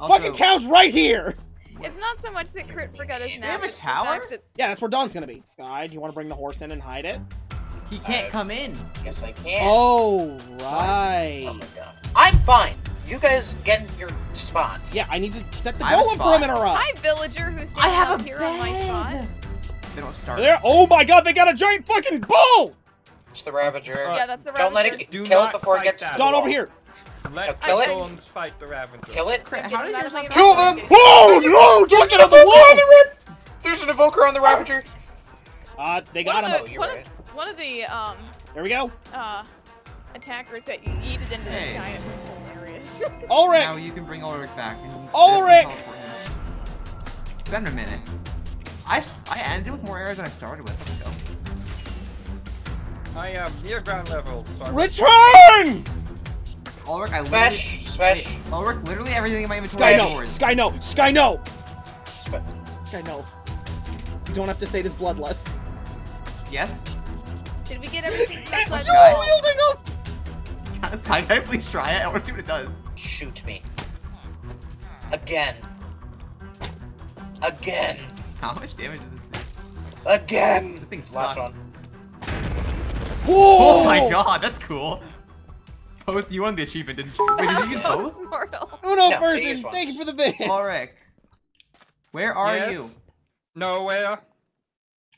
Also, Fucking town's right here! It's not so much that Crit forgot his have a tower? that- Yeah, that's where Dawn's gonna be. Guy, do you want to bring the horse in and hide it? he can't Uh, come in. Yes, I can. Oh, right. Oh my god. I'm fine. You guys get your spots. Yeah, I need to set the I have a golem perimeter up. Hi, villager who's I standing have out a here on my spot. They don't start. There. Oh my god, they got a giant fucking bull! It's the Ravager. Uh, yeah, that's the Ravager. Don't let it Do kill it before it gets that. to the Dawn over here. Let kill it. Stones fight the Ravager. Kill it. Crit, how did yours of my not Two of them! way. Oh no! Don't get on the wall! There's an evoker on the Ravager. Uh, they got him. Oh, the you're one, right. of one of the um There we go. uh attackers that you yeeted into Hey. the sky it was hilarious. Ulrich! Now you can bring Ulrich back. And Ulrich! It's been a minute. I, I ended with more arrows than I started with. Let's go. I am near ground level. So I Return! Ulrich, I literally. Smash, smash. Wait, Ulrich, literally everything in my inventory Sky is no! yours. Sky no! Sky no! Sp- Sky no. You don't have to say this bloodlust. Yes? Did we get everything He's besides dual the walls? wielding him! Sky, can I please try it? I want to see what it does. Shoot me. Again. Again. How much damage does this do? Again. This thing Last sucks. one. Whoa! Oh my god, that's cool. Post, you won the achievement, didn't you? Wait, did you use both? Mortal. Uno No, person, one. thank you for the bits. Ulrich, where are Yes? you? Nowhere.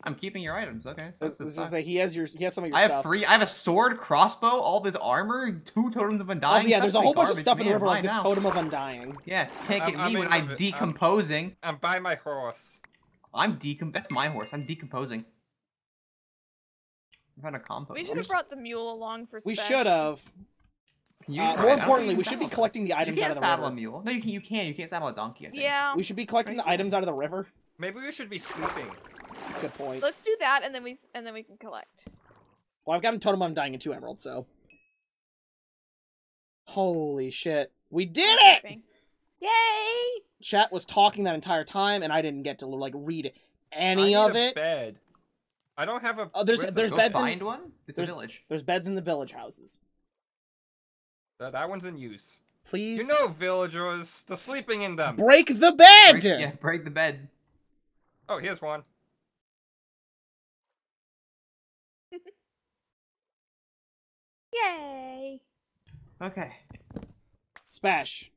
I'm keeping your items. Okay, so So, that's this is a, he has your he has some of your I have stuff. three. I have a sword, crossbow, all this armor, two totems of undying. Also, yeah, there's a That's whole bunch of stuff in the river like this now. totem of undying. Yeah, can't I'm- get I'm me when I'm vi- I'm- decomposing. I'm by my horse. I'm decom. That's my horse. I'm decomposing. I'm trying to compost. We should have brought the mule along for We should have. Can you Uh, more it? I don't importantly, we should be collecting the them. items You out can't of the saddle a river. mule. No, you can. You can. You can't saddle a donkey. I think. Yeah. We should be collecting the items out of the river. Maybe we should be sweeping. That's a good point. Let's do that and then we and then we can collect. Well, I've got a totem of dying and two emeralds, so. Holy shit. We did it! Yay! Chat was talking that entire time, and I didn't get to, like, read I any need of a it. Bed. I don't have a. Oh, there's- there's bed? Go beds in- find one. It's there's- a village. There's beds in the village houses. That, that one's in use. Please You know, villagers, the sleeping in them. break the bed! Break, yeah, break the bed. Oh, here's one. Yay! Okay. Spash,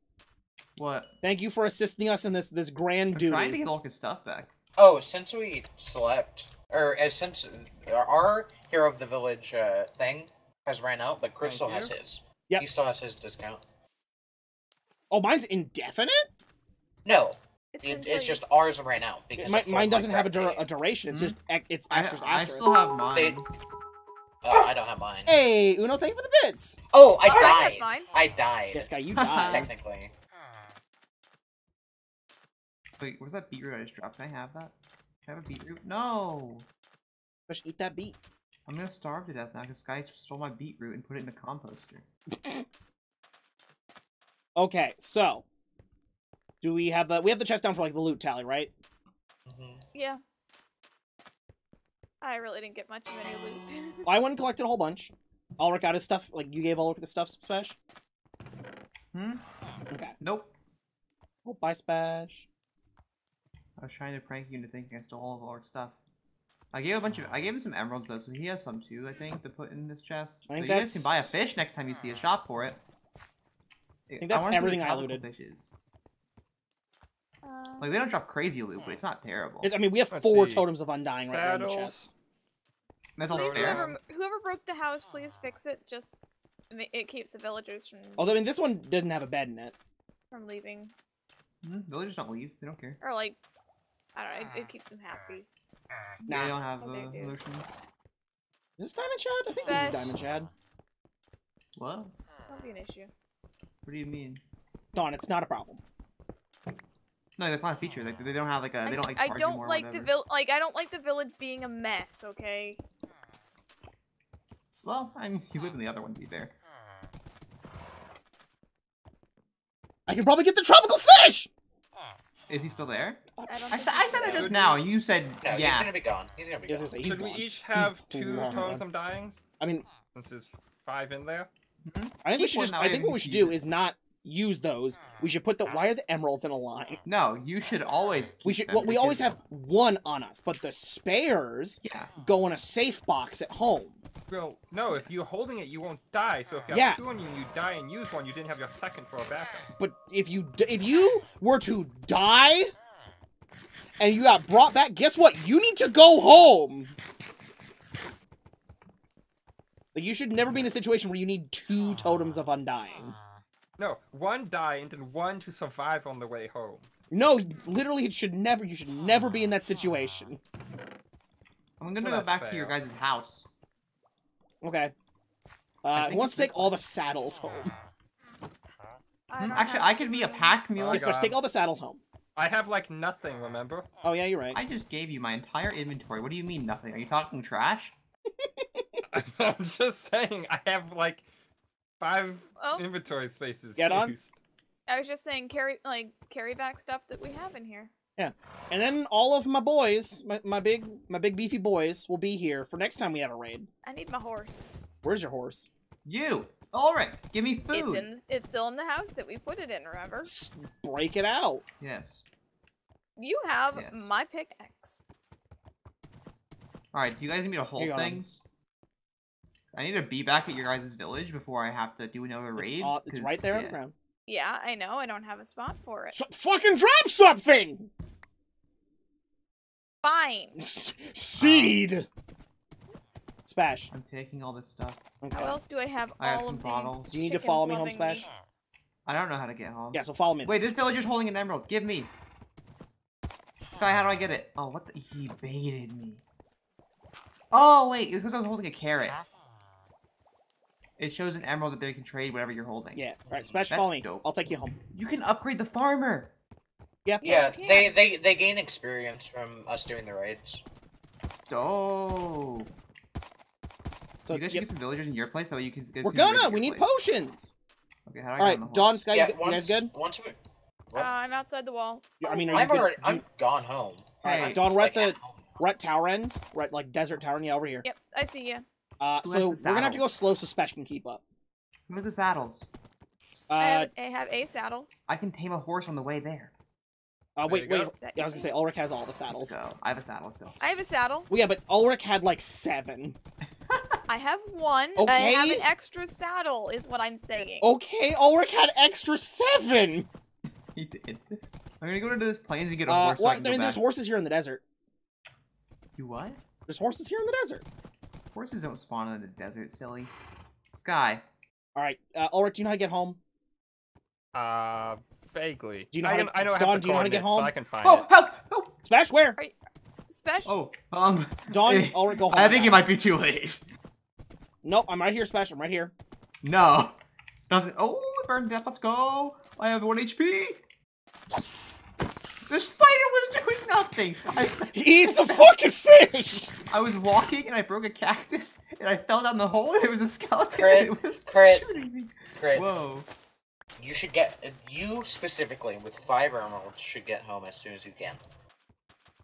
What? thank you for assisting us in this this grand I'm duty. trying to get all his stuff back. Oh, since we slept, or as since our hero of the village uh, thing has ran out, but Crystal has his. Yep. He still has his discount. Oh, mine's indefinite? No, It's, it, it's just ours right now because Mi- it's mine doesn't have a, dura- a duration. It's Hmm? just ec- it's I, asterisk I still have mine. They- Oh, I don't have mine. Hey, Uno, thank you for the bits. Oh, I Oh, died. have mine. I died. Yes, guy, you died. Technically. Wait, where's that beetroot I just dropped? Can I have that? Can I have a beetroot? No! Spash, eat that beet. I'm gonna starve to death now because Sky stole my beetroot and put it in the composter. Okay, so do we have the we have the chest down for like the loot tally, right? hmm Yeah. I really didn't get much of any loot. I went and collected a whole bunch. Ulrich got his stuff. Like you gave Ulrich the stuff, Spash. Hmm? Okay. Nope. Oh, bye, Spash. I was trying to prank you into thinking I stole all of our stuff. I gave a bunch of I gave him some emeralds though, so he has some too, I think, to put in this chest. I So think you guys can buy a fish next time you see a shop for it. I think that's wanna see what everything I tropical looted. Fish is. Um, Like they don't drop crazy loot, but it's not terrible. I mean, we have Let's four see. totems of undying right there in the chest. That's all whoever, whoever broke the house, please fix it. Just it keeps the villagers from Although, I mean, this one doesn't have a bed in it. from leaving, Hmm? Villagers don't leave. They don't care. or like, I don't know. It, it keeps them happy. Nah. They don't have Oh, they uh, do. emotions. Is this Diamond Chad? I think this is Diamond Chad. What? Won't be an issue. What do you mean? Dawn, it's not a problem. No, that's not a feature. Like they don't have like a. They don't like. I, I charge you don't like the whatever. vil like I don't like the village being a mess. Okay. Well, I mean, you live in the other one. To be fair. I can probably get the tropical fish. Is he still there? I I, think I said it just now. You said No, he's gonna be gone. He's gonna be I was gone. gonna say, he's Should we each have He's two long totems gone. of dyings? I mean, Since there's five in there. Mm-hmm. I think we should just. I think what we should do it. is not use those. We should put the why are the emeralds in a line? No, you should always. Keep We should. them Well, we always because- have one on us, but the spares Yeah. go in a safe box at home. Well, no, if you're holding it, you won't die. So if you have Yeah. two on you and you die and use one, you didn't have your second for a backup. But if you d- if you were to die and you got brought back, guess what? You need to go home. Like, you should never be in a situation where you need two totems of undying. No, one die and then one to survive on the way home. No, literally, it should never. You should never be in that situation. I'm gonna Well, go that's back to your guys' house. Okay. I Uh, think who wants to take all the saddles home? I Actually, I could be a pack mule. Oh, Hey, God. Take all the saddles home. I have like nothing, remember? Oh yeah, you're right. I just gave you my entire inventory. What do you mean nothing? Are you talking trash? I'm just saying, I have like five Oh. inventory spaces Get on. used. I was just saying carry like carry back stuff that we have in here. Yeah, and then all of my boys, my, my big my big beefy boys, will be here for next time we have a raid. I need my horse. Where's your horse? You. All right, give me It's food. in it's still in the house that we put it in, remember? Break it out. Yes. You have Yes. my pickaxe. All right. Do you guys need me to hold Hang on. things? I need to be back at your guys' village before I have to do another It's, raid. it's 'cause- right there on yeah. the ground. Yeah, I know. I don't have a spot for it. So, fucking drop something. Fine. Seed. Splash. I'm taking all this stuff. Okay. How else do I have I got all some of bottles. Do you need to follow me home, loving Splash? I don't know how to get home. Yeah, so follow me. Wait, this villager's holding an emerald. Give me. Sky, how do I get it? Oh, what the? He baited me. Oh, wait. It was because I was holding a carrot. Ah. It shows an emerald that they can trade whatever you're holding. Yeah. All right, Splash, That's follow me. dope. I'll take you home. You can upgrade the farmer. Yep. Yeah, Yeah, they, they they gain experience from us doing the raids. Dope. So you guys should yep. get some villagers in your place so you can. get we're some gonna. We need place. potions. Okay, how do I All get right, on Dawn. Sky, yeah, you, you once guys good? once we. Uh, I'm outside the wall. I mean, I'm already. You- I'm gone home. All right, Hey, Dawn, we're at the home. we're at Tower End. We're at like Desert Tower, and yeah, over here. Yep, I see you. Uh, Who so we're gonna have to go slow so Splash can keep up. Who has the saddles? Uh, I, have, I have a saddle. I can tame a horse on the way there. uh wait, you wait. go. Yeah, I was gonna say Ulrich has all the saddles. Let's go. I have a saddle. Let's go. I have a saddle. Well, yeah, but Ulrich had like seven. I have one. Okay. I have an extra saddle, is what I'm saying. Okay, Ulrich had extra seven. He did. I'm gonna go to this plains and get a Uh, horse. so well, I I can mean, go there's back. horses here in the desert. You what? There's horses here in the desert. Horses don't spawn in the desert, silly. Sky. All right, uh, Ulrich, do you know how to get home? Uh, vaguely. Do you know I, how can, to- I know I Dawn, have do you know how to get home? so I can find Oh, it. help! Help! Splash, where? Special. Oh, um. Dawn, eh, Ulrich, go home. I think now. it might be too late. Nope, I'm right here, Splash. I'm right here. No. Doesn't. Oh, it burned death. Let's go. I have one HP. The spider was doing nothing. I, He's a fucking fish. I was walking and I broke a cactus and I fell down the hole and there was a skeleton Crit, and it was crit. shooting me. Great. Whoa. You should get you specifically with five emeralds should get home as soon as you can.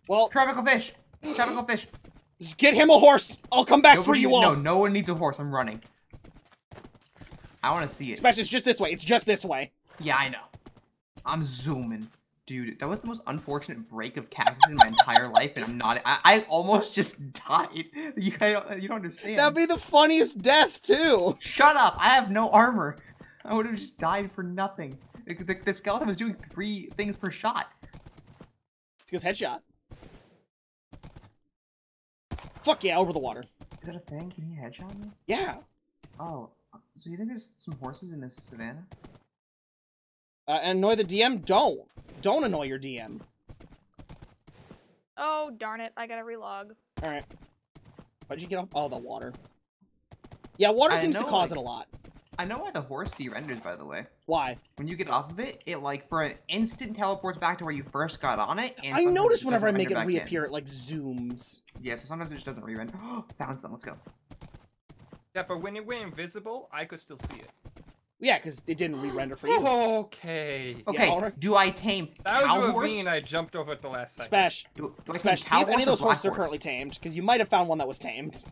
Well, Tropical fish. Tropical fish. just get him a horse. I'll come back for you No, all. no no one needs a horse. I'm running. I want to see it. Splash, it's just this way. It's just this way. Yeah, I know. I'm zooming. Dude, that was the most unfortunate break of cactus in my entire life, and I'm not. I, I almost just died. You guys, you don't understand. That'd be the funniest death too. Shut up! I have no armor. I would have just died for nothing. The, the, the skeleton was doing three things per shot. It's because headshot. Fuck yeah, over the water. Is that a thing? Can he headshot me? Yeah. Oh, so you think there's some horses in this savannah? Uh, and annoy the DM? Don't. Don't annoy your DM. Oh, darn it. I gotta relog. Alright. Why'd you get off? Oh, the water. Yeah, water I seems to cause like- it a lot. I know why the horse de-renders, by the way. Why? When you get off of it, it like for an instant teleports back to where you first got on it. And I sometimes notice it whenever I make it render back in. reappear, it like zooms. Yeah, so sometimes it just doesn't re-render. Found some. Let's go. Yeah, but when it went invisible, I could still see it. Yeah, because it didn't re-render for you. Okay. Okay. alright. Do I tame That cow was a horse? ravine I jumped over at the last second. Spash. Do, do I tame Spash, see if any of those or black horses are currently tamed, because you might have found one that was tamed.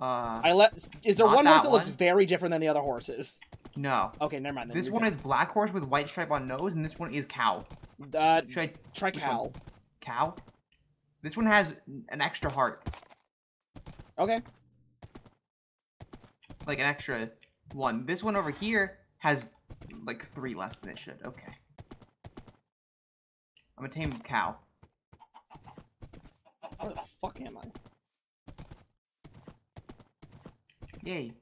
Uh, I let. Is there one horse that that looks very different than the other horses? No. Okay, never mind. Then. This You're one is black horse with white stripe on nose, and this one is cow. Uh, Should I try cow. one? cow? This one has an extra heart, Okay. like an extra one. This one over here has like three less than it should. Okay. I'm gonna tame cow. Where the fuck am I? Yay.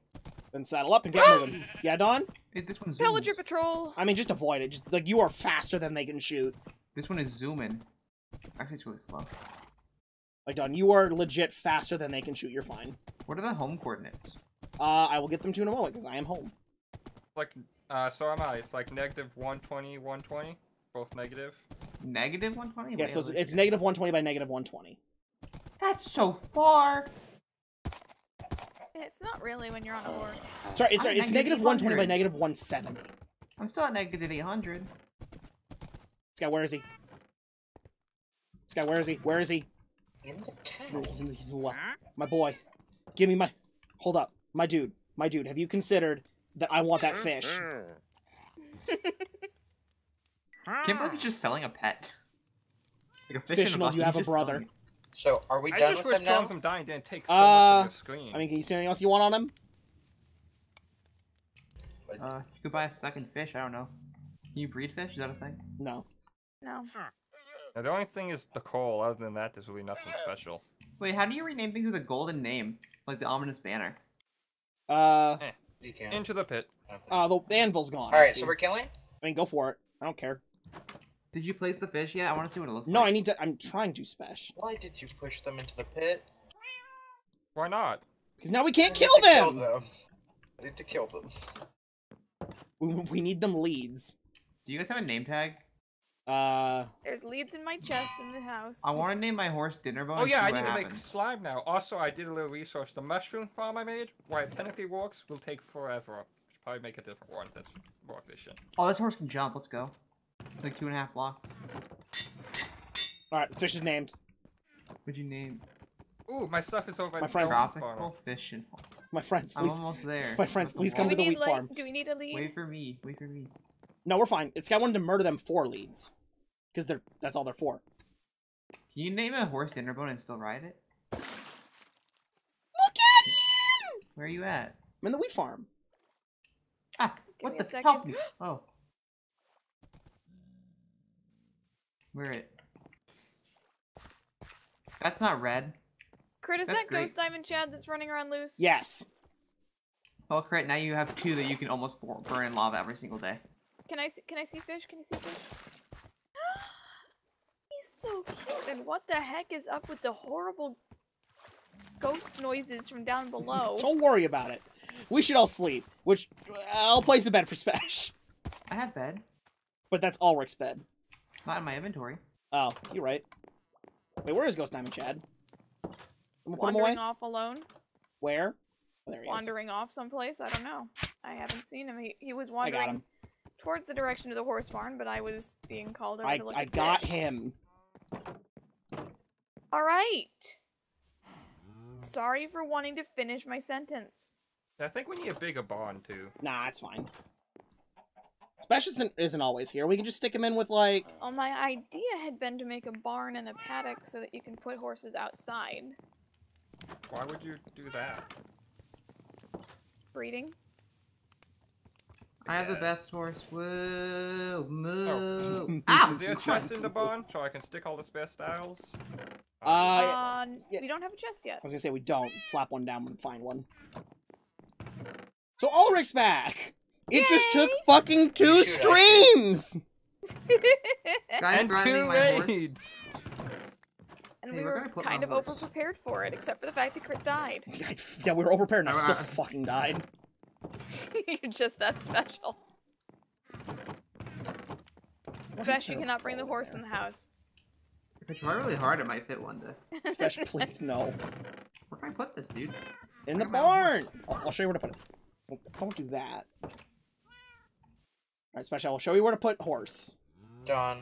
Then saddle up and get moving. Yeah, Dawn? Hey, this one zooms. Pillager patrol. I mean, just avoid it. Just like you are faster than they can shoot. This one is zooming. Actually, it's really slow. Like Dawn, you are legit faster than they can shoot. You're fine. What are the home coordinates? Uh, I will get them to you in a moment because I am home. Like, uh, so am I. It's like negative 120, 120. Both negative. Negative 120? Yeah, Wait, so it's, it's negative 120 by negative 120. That's so far. It's not really when you're on a horse. Sorry, it's, sorry, it's negative negative 120 by 800. negative 170. I'm still at negative 800. This guy, where is he? This guy, where is he? Where is he? In the He's town. he's in, the- he's in the left. My boy. Give me my... Hold up. My dude. My dude, have you considered that I want that fish? Can't believe he's just selling a pet. Like a fish Fish in know bucket, you have a brother. selling. So, are we I done just with wish him now? Storms of Dying didn't take so Uh, much of the screen. I mean, can you see anything else you want on him? Uh, you could buy a second fish, I don't know. Can you breed fish? Is that a thing? No. No. Now, the only thing is the coal. Other than that, there's really nothing special. Wait, how do you rename things with a golden name? Like the ominous banner. Uh, You can. Into the pit. uh, the, the anvil's gone. All right, so we're killing? I mean, go for it. I don't care. Did you place the fish yet? I want to see what it looks like. No, I need to. I'm trying to special. Why did you push them into the pit? Why not? Because now we can't We kill need to Kill them. them. We need to kill them. We, we need them leads. Do you guys have a name tag? Uh, There's leads in my chest in the house. I want to name my horse Dinnerbone. Oh yeah, I need to happens. make slime now. Also, I did a little research. The mushroom farm I made, while it technically works, will take forever. Should probably make a different one that's more efficient. Oh, this horse can jump. Let's go. It's like two and a half blocks. all right. Fish is named. What'd you name? Ooh, my stuff is over My at the friend's- skeleton Tropical spawner. fishing. My friends, please. I'm almost there. My friends, please do come we to the need wheat like, farm. Do we need a lead? Wait for me. Wait for me. No, we're fine. This guy wanted to murder them for leads, because they're that's all they're for. Can you name a horse Dinnerbone and still ride it? Look at him! Where are you at? I'm in the wheat farm. Ah, Give what me a the second. help me? Oh. Where it? That's not red. Crit, is That's that great. Ghost Diamond Chad that's running around loose? Yes. Well, crit. Now you have two that you can almost burn in lava every single day. Can I see, can I see fish? Can you see fish? He's so cute. And what the heck is up with the horrible ghost noises from down below? Don't worry about it. We should all sleep. Which uh, I'll place a bed for Spash, I have bed. but that's Ulrich's bed. Not in my inventory. Oh, you're right. Wait, where is Ghost Diamond Chad? I'm gonna put him away. Wandering off alone? Where? Oh, there he is. Wandering off someplace? I don't know. I haven't seen him. He, he was wandering towards the direction of the horse barn, but I was being called over I, to look I at got fish. him. All right. Sorry for wanting to finish my sentence. I think we need a bigger barn too. Nah, it's fine. Spash isn't, isn't always here. We can just stick him in with like. Oh, my idea had been to make a barn and a paddock so that you can put horses outside. Why would you do that? Breeding. I have the best horse. Whoa, moo. Oh. Ow! Is there a chest in the barn so I can stick all the spare styles? Uh, Uh, yeah. we don't have a chest yet. I was gonna say we don't. Slap one down and find one. So Ulrich's back. It just took fucking two streams. And two raids. and Hey, we we're were kind of horse. over prepared for it, except for the fact that Crit died. yeah, we were over prepared and I still fucking died. You're just that special. What Best you cannot bring the horse there? in the house. If I try really hard, it might fit one day. Special, please no. Where can I put this, dude? In the Look at my horse. barn. I'll, I'll show you where to put it. Well, Don't do that. All right, Special, I will show you where to put horse. John.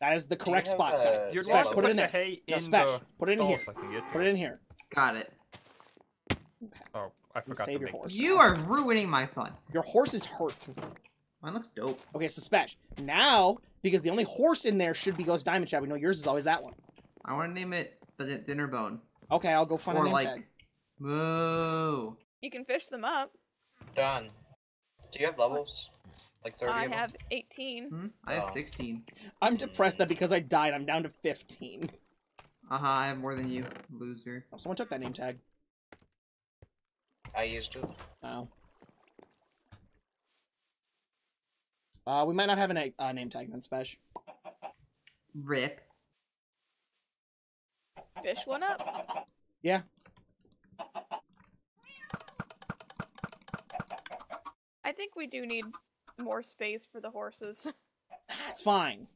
That is the correct spot. Spash. You'd Yeah, Spash, want to put it in there. hay No, in Spash, the put it in here. stall so I can get Put it in here. Got it. Oh, I forgot save to your make horse. You are ruining my fun. Your horse is hurt. Mine looks dope. Okay, so Spesh. Now, because the only horse in there should be Ghost Diamond Chad, we know yours is always that one. I want to name it the di- Dinnerbone. Okay, I'll go find a or name like, tag. moo. You can fish them up. Done. Do you have levels? Like 30 I of them? have 18. Hmm? I have Oh. 16. I'm depressed that because I died, I'm down to 15. Uh huh. I have more than you, loser. Oh, someone took that name tag. I used to. Oh. Uh, we might not have a na- uh, name tag then, Spesh. Rip. Fish one up. Yeah. I think we do need more space for the horses. That's fine.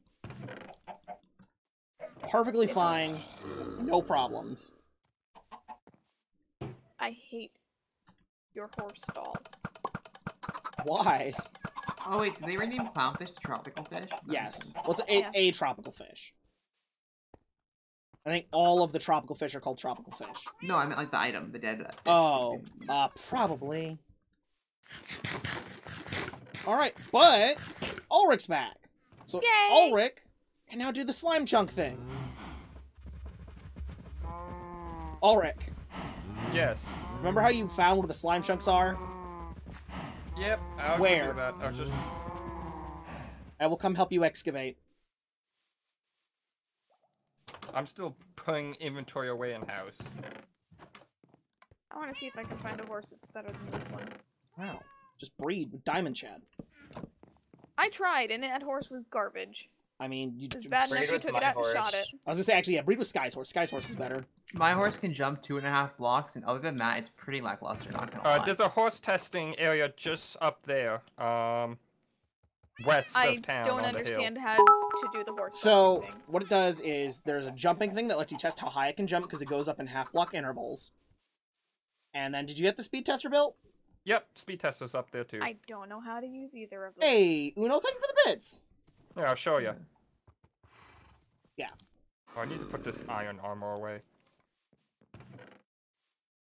Perfectly fine. No problems. I hate your horse stall. Why? Oh wait, did they rename clownfish to tropical fish? That Yes. sense. Well, it's, it's a tropical fish. I think all of the tropical fish are called tropical fish. No, I meant like the item, the dead. fish. Oh, uh, probably. All right, but Ulrich's back. So Yay! Ulrich can now do the slime chunk thing. Ulrich, Yes. Remember how you found where the slime chunks are? Yep. I'll Where? do that. I was just. I will come help you excavate. I'm still putting inventory away in house. I want to see if I can find a horse that's better than this one. Wow, just breed with Diamond Chad. I tried, and that horse was garbage. I mean, you. It was bad enough you took it out and shot it. I was gonna say actually, yeah, breed with Sky's horse. Sky's horse is better. My horse can jump two and a half blocks, and other than that, it's pretty lackluster. Not gonna Uh, lie. there's a horse testing area just up there. Um, west I of town I don't on the hill. understand how to do the horse So thing. what it does is there's a jumping thing that lets you test how high it can jump because it goes up in half block intervals. And then, did you get the speed tester built? Yep, speed tester's up there too. I don't know how to use either of them. Hey, Uno, thank you for the bits. Yeah, I'll show you. Yeah. Oh, I need to put this iron armor away.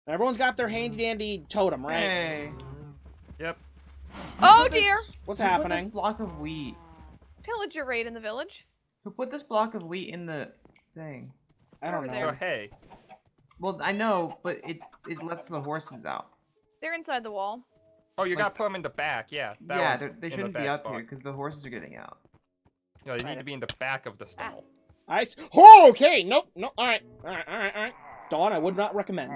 Everyone's got their handy dandy totem, right? Hey. Yep. Oh this- dear! What's Who put happening? This block of wheat. Pillager raid in the village. Who put this block of wheat in the thing? I don't over know. there. So hey, Well, I know, but it it lets the horses out. They're inside the wall. oh, you Like- gotta put them in the back. Yeah. That yeah, they're- they in the shouldn't be up spot. here because the horses are getting out. Yeah, they Right. need to be in the back of the stall. Ah. I s- oh, okay, nope, nope. All right, all right, all right, all right. Dawn, I would not recommend.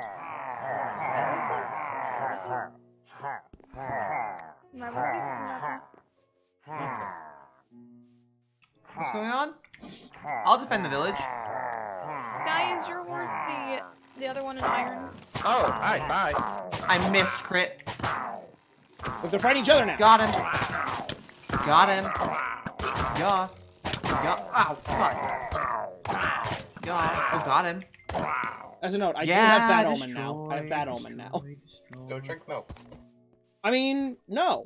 My voice is not- What's going on? I'll defend the village. Guy, is your horse the the other one in iron? Oh, hi, bye. I missed crit. But they're fighting each other now. Got him. Got him. Got. Got. Ow. Got. Got. Oh, got him. Wow. As a note, I do yeah, have bad omen now. I have destroy, bad omen now. destroy, Go drink milk. I mean, no.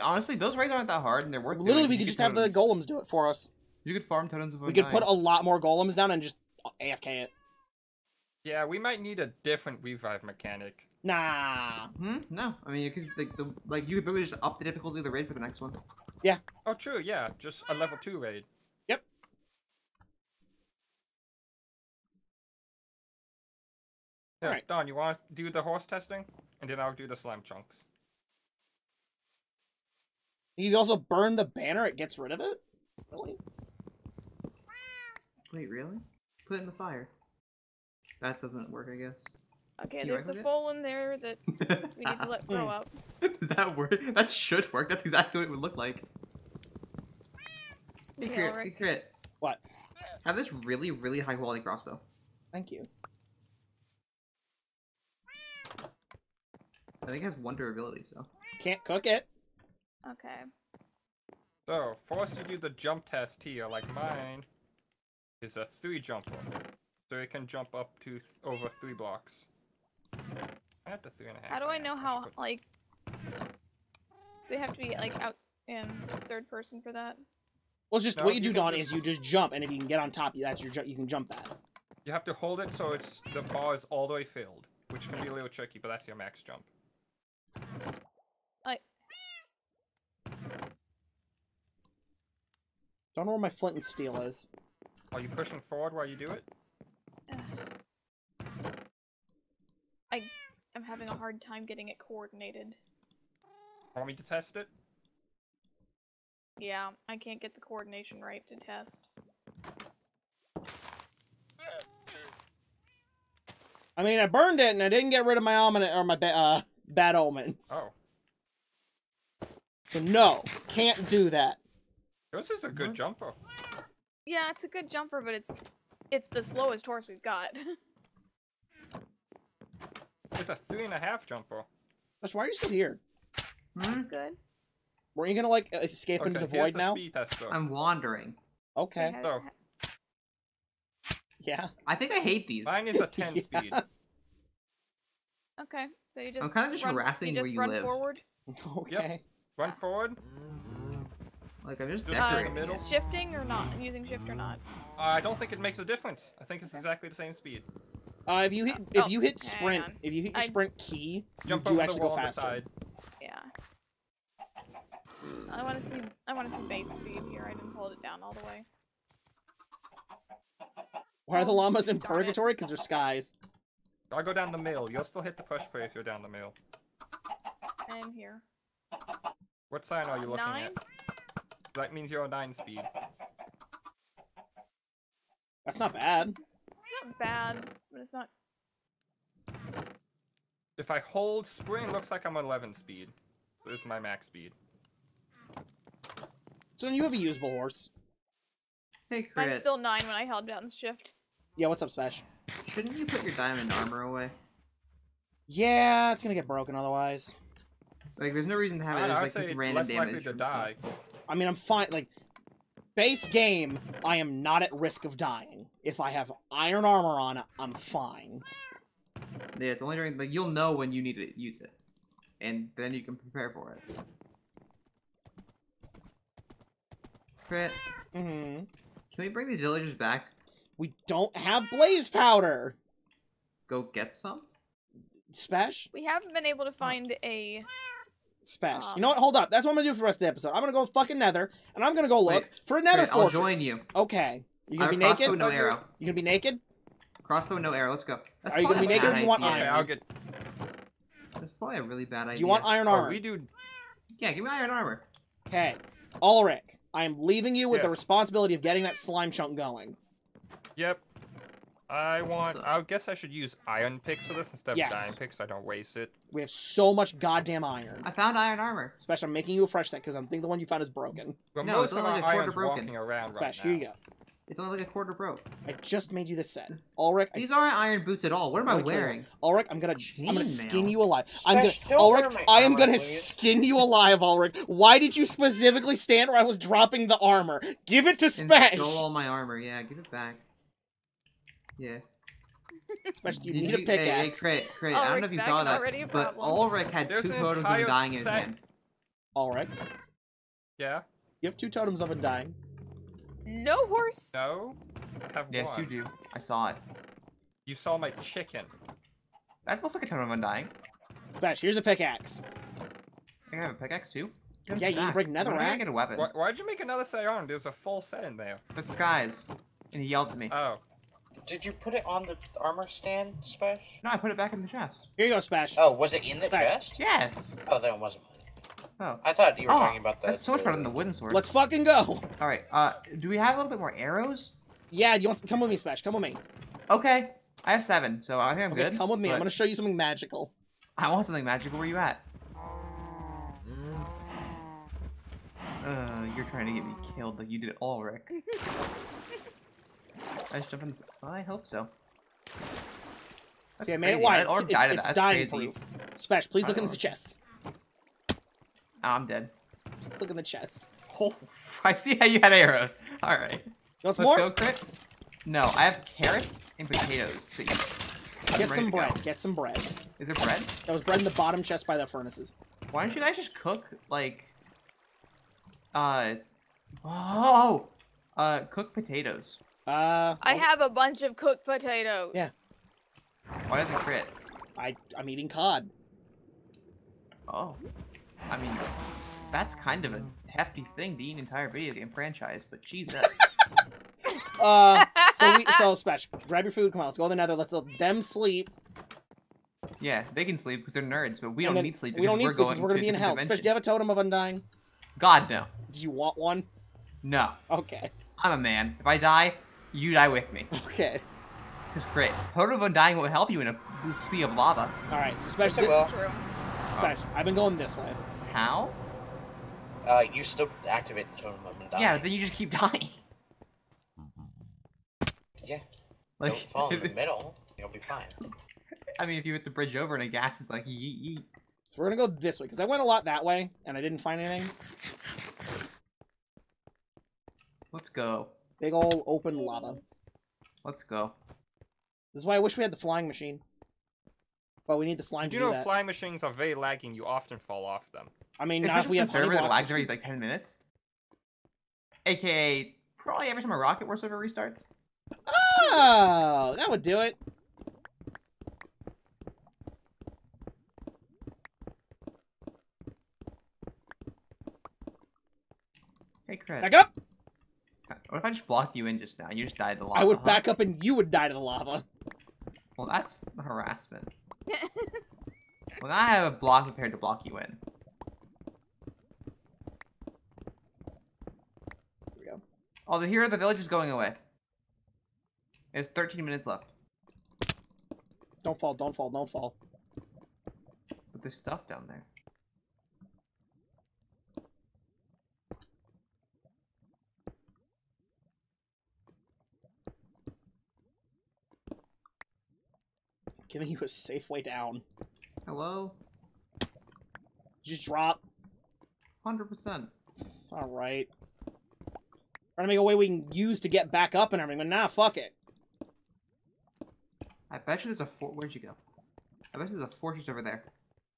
Honestly, those raids aren't that hard, and they're worth. Literally, doing. we You could just have the golems do it for us. You could farm totems of We could put a lot more golems down and just AFK it. Yeah, we might need a different revive mechanic. Nah. Hmm? No. I mean, you could like the like you could literally just up the difficulty of the raid for the next one. Yeah. Oh, true. Yeah, just a level two raid. Yeah, Alright. Dawn, you want to do the horse testing, and then I'll do the slime chunks. You also burn the banner, it gets rid of it? Really? Wait, really? Put it in the fire. That doesn't work, I guess. Okay, You there's a with foal in there that we need to let grow up. Does that work? That should work. That's exactly what it would look like. Hey, Okay, crit, Ulrich. hey, crit. What? Have this really, really high quality crossbow. Thank you. I think it has one durability, so. Can't cook it. Okay. So, first you do the jump test here, like mine is a three jumper. So it can jump up to th over three blocks. I have the three and a half. How do I know how put- like they have to be like out in third person for that? Well, it's just No, what you you do, can Dawn, just- is you just jump, and if you can get on top, that's your you can jump that. You have to hold it so it's the bar is all the way filled. which can be a little tricky, but that's your max jump. Don't know where my flint and steel is. Are you pushing forward while you do it? I'm having a hard time getting it coordinated. Want me to test it? Yeah, I can't get the coordination right to test. I mean, I burned it and I didn't get rid of my omen or my ba- uh, bad omens. Oh, So no, can't do that. this is a good What? jumper. Yeah, it's a good jumper, but it's it's the slowest horse we've got. It's a three and a half jumper. Gosh, why are you still here? Hmm? It's good. Weren't you gonna like escape Okay, into the here's void the now? speed tester. I'm wandering. Okay, So- yeah. I think I hate these. Mine is a 10 Yeah. speed. Okay, so you just I'm kind of just run, harassing you where you run live. forward. Okay. Run forward. Like I'm just Just Uh, in the decorating. middle. shifting or not? I'm Using shift or not? I don't think it makes a difference. I think it's exactly the same speed. Uh, if you hit if Oh, you hit sprint, if you hit your I- sprint key, Jump you do over actually the go wall on the faster. side. Yeah. I want to see. I want to see base speed here. I didn't hold it down all the way. Why are the Oh, llamas in purgatory? Because they're skies. I'll go down the mill. You'll still hit the push play if you're down the mill. I'm here. What sign are you looking Nine. at? That means you're a 9 speed. That's not bad. It's not bad, but it's not. If I hold spring, looks like I'm 11 speed. So this is my max speed. So you have a usable horse. Hey, I'm still nine when I held down shift. Yeah, what's up, Smash? Shouldn't you put your diamond armor away? Yeah, it's gonna get broken otherwise. Like, there's no reason to have it. I, There's I like say it's random less damage. likely to die. I mean, I'm fine. Like, base game, I am not at risk of dying. If I have iron armor on, I'm fine. Yeah, it's only during like you'll know when you need to use it, and then you can prepare for it. Crit. Mm hmm Can we bring these villagers back? We don't have blaze powder. Go get some. Spash? We haven't been able to find a. Spash. Um, you know what? Hold up. That's what I'm gonna do for the rest of the episode. I'm gonna go fucking nether, and I'm gonna go look Wait, for a nether Crit, I'll join you. Okay. You I gonna have be crossbow, naked? no arrow. You gonna be naked? Crossbow, no arrow. Let's go. That's Are you gonna be naked or do you want idea. iron? Okay, I'll get. That's probably a really bad idea. Do you want iron Oh, armor? we do. Yeah, give me iron armor. Okay. Ulrich, I am leaving you with the responsibility of getting that slime chunk going. Yep. I want. I guess I should use iron picks for this instead of diamond picks. So I don't waste it. We have so much goddamn iron. I found iron armor. Especially, I'm making you a fresh set because I think the one you found is broken. Well, No, it's of only like a quarter broken. walking around right Spash, now. here you go. It's only like a quarter broke. I just made you this set. Ulrich, I, These aren't iron boots at all. What am I Really wearing? Ulrich, I'm gonna, I'm gonna skin Chainmail. you alive. I'm gonna, Spash, don't wear Ulrich, I am gonna please. skin you alive, Ulrich. Why did you specifically stand where I was dropping the armor? Give it to And Spash. stole all my armor. Yeah, give it back. Yeah. Especially you Did need a Hey, hey, pickaxe. crit, crit. Oh, I don't know if you saw that, already but problem. Ulrich had There's two totems of entire dying in his set. hand. Ulrich, Yeah. you have two totems of undying. No horse. No. Have Yes, one. you do. I saw it. You saw my chicken. That looks like a totem of undying. Spash, here's a pickaxe. I can have a pickaxe too. Get a Yeah, you can stack. break When am I gonna get a weapon. Why, why'd you make another say on? There's a full set in there. That's skies. And he yelled at me. Oh. Did you put it on the armor stand, Spash? no, I put it back in the chest. Here you go, Spash. Oh, was it in the Spash. chest? Yes. Oh, then it wasn't. Oh. I thought you were Oh, talking about that. That's so much better than the wooden sword. Let's fucking go. All right. Uh, do we have a little bit more arrows? Yeah, you want to come with me, Smash. Come with me. Okay. I have seven, so I think I'm Okay, good. come with me. I'm gonna show you something magical. I want something magical. Where you at? Uh, you're trying to get me killed like you did Ulrich. I just jump in. I hope so. That's See, I made it wide. It's, it's, it's. That's dying crazy. proof. Spash, please look in the chest. Oh, I'm dead. Let's look in the chest. Oh, I see how you had arrows. All right. You want Let's more? go, crit. No, I have carrots and potatoes to eat. I'm Get some to go. bread. Get some bread. Is there bread? That was bread in the bottom chest by the furnaces. Why don't you guys just cook like, uh, oh, uh, cook potatoes? Uh, I have a bunch of cooked potatoes. Yeah. Why doesn't crit? I I'm eating cod. Oh. I mean, that's kind of a hefty thing to eat an entire video game franchise, but Jesus. Uh, so we so Spesh, grab your food. Come on, let's go to the Nether. Let's let them sleep. yeah, they can sleep because they're nerds, but we and don't need sleep We don't need we're sleep going because we're gonna to be in a hell. different Spesh, do you have a totem of undying? God, no. Do you want one? No. Okay. I'm a man. If I die, you die with me. Okay. It's great. Totem of Undying will help you in a sea of lava. All right. So Yes, Spesh, it will. True. Spesh, I've been going this way. How? Uh, you still activate the totem of Undying. Yeah, but then you just keep dying. Yeah. Like, Don't fall in the middle. You'll be fine. I mean, if you hit the bridge over and a gas is like yeet yeet. So we're gonna go this way because I went a lot that way and I didn't find anything. Let's go. Big old open lava. Let's go. This is why I wish we had the flying machine. But we need the slime to You do you know, that. flying machines are very lagging. You often fall off them. I mean, not if we have the honey server that blocks, lags which every like 10 minutes. AKA, probably every time a rocket war server restarts. Oh, that would do it. Hey, Chris. Back up. What if I just blocked you in just now? You just died to the lava. I would huh? back up and you would die to the lava. Well, that's harassment. well, now I have a block prepared to block you in. Here we go. Oh, the hero of the village is going away. There's 13 minutes left. Don't fall, don't fall, don't fall. But there's stuff down there. Giving you a safe way down. Hello? Just drop. 100%. Alright. Trying to make a way we can use to get back up and everything, but nah, fuck it. I bet you there's a fort. Where'd you go? I bet there's a fortress over there.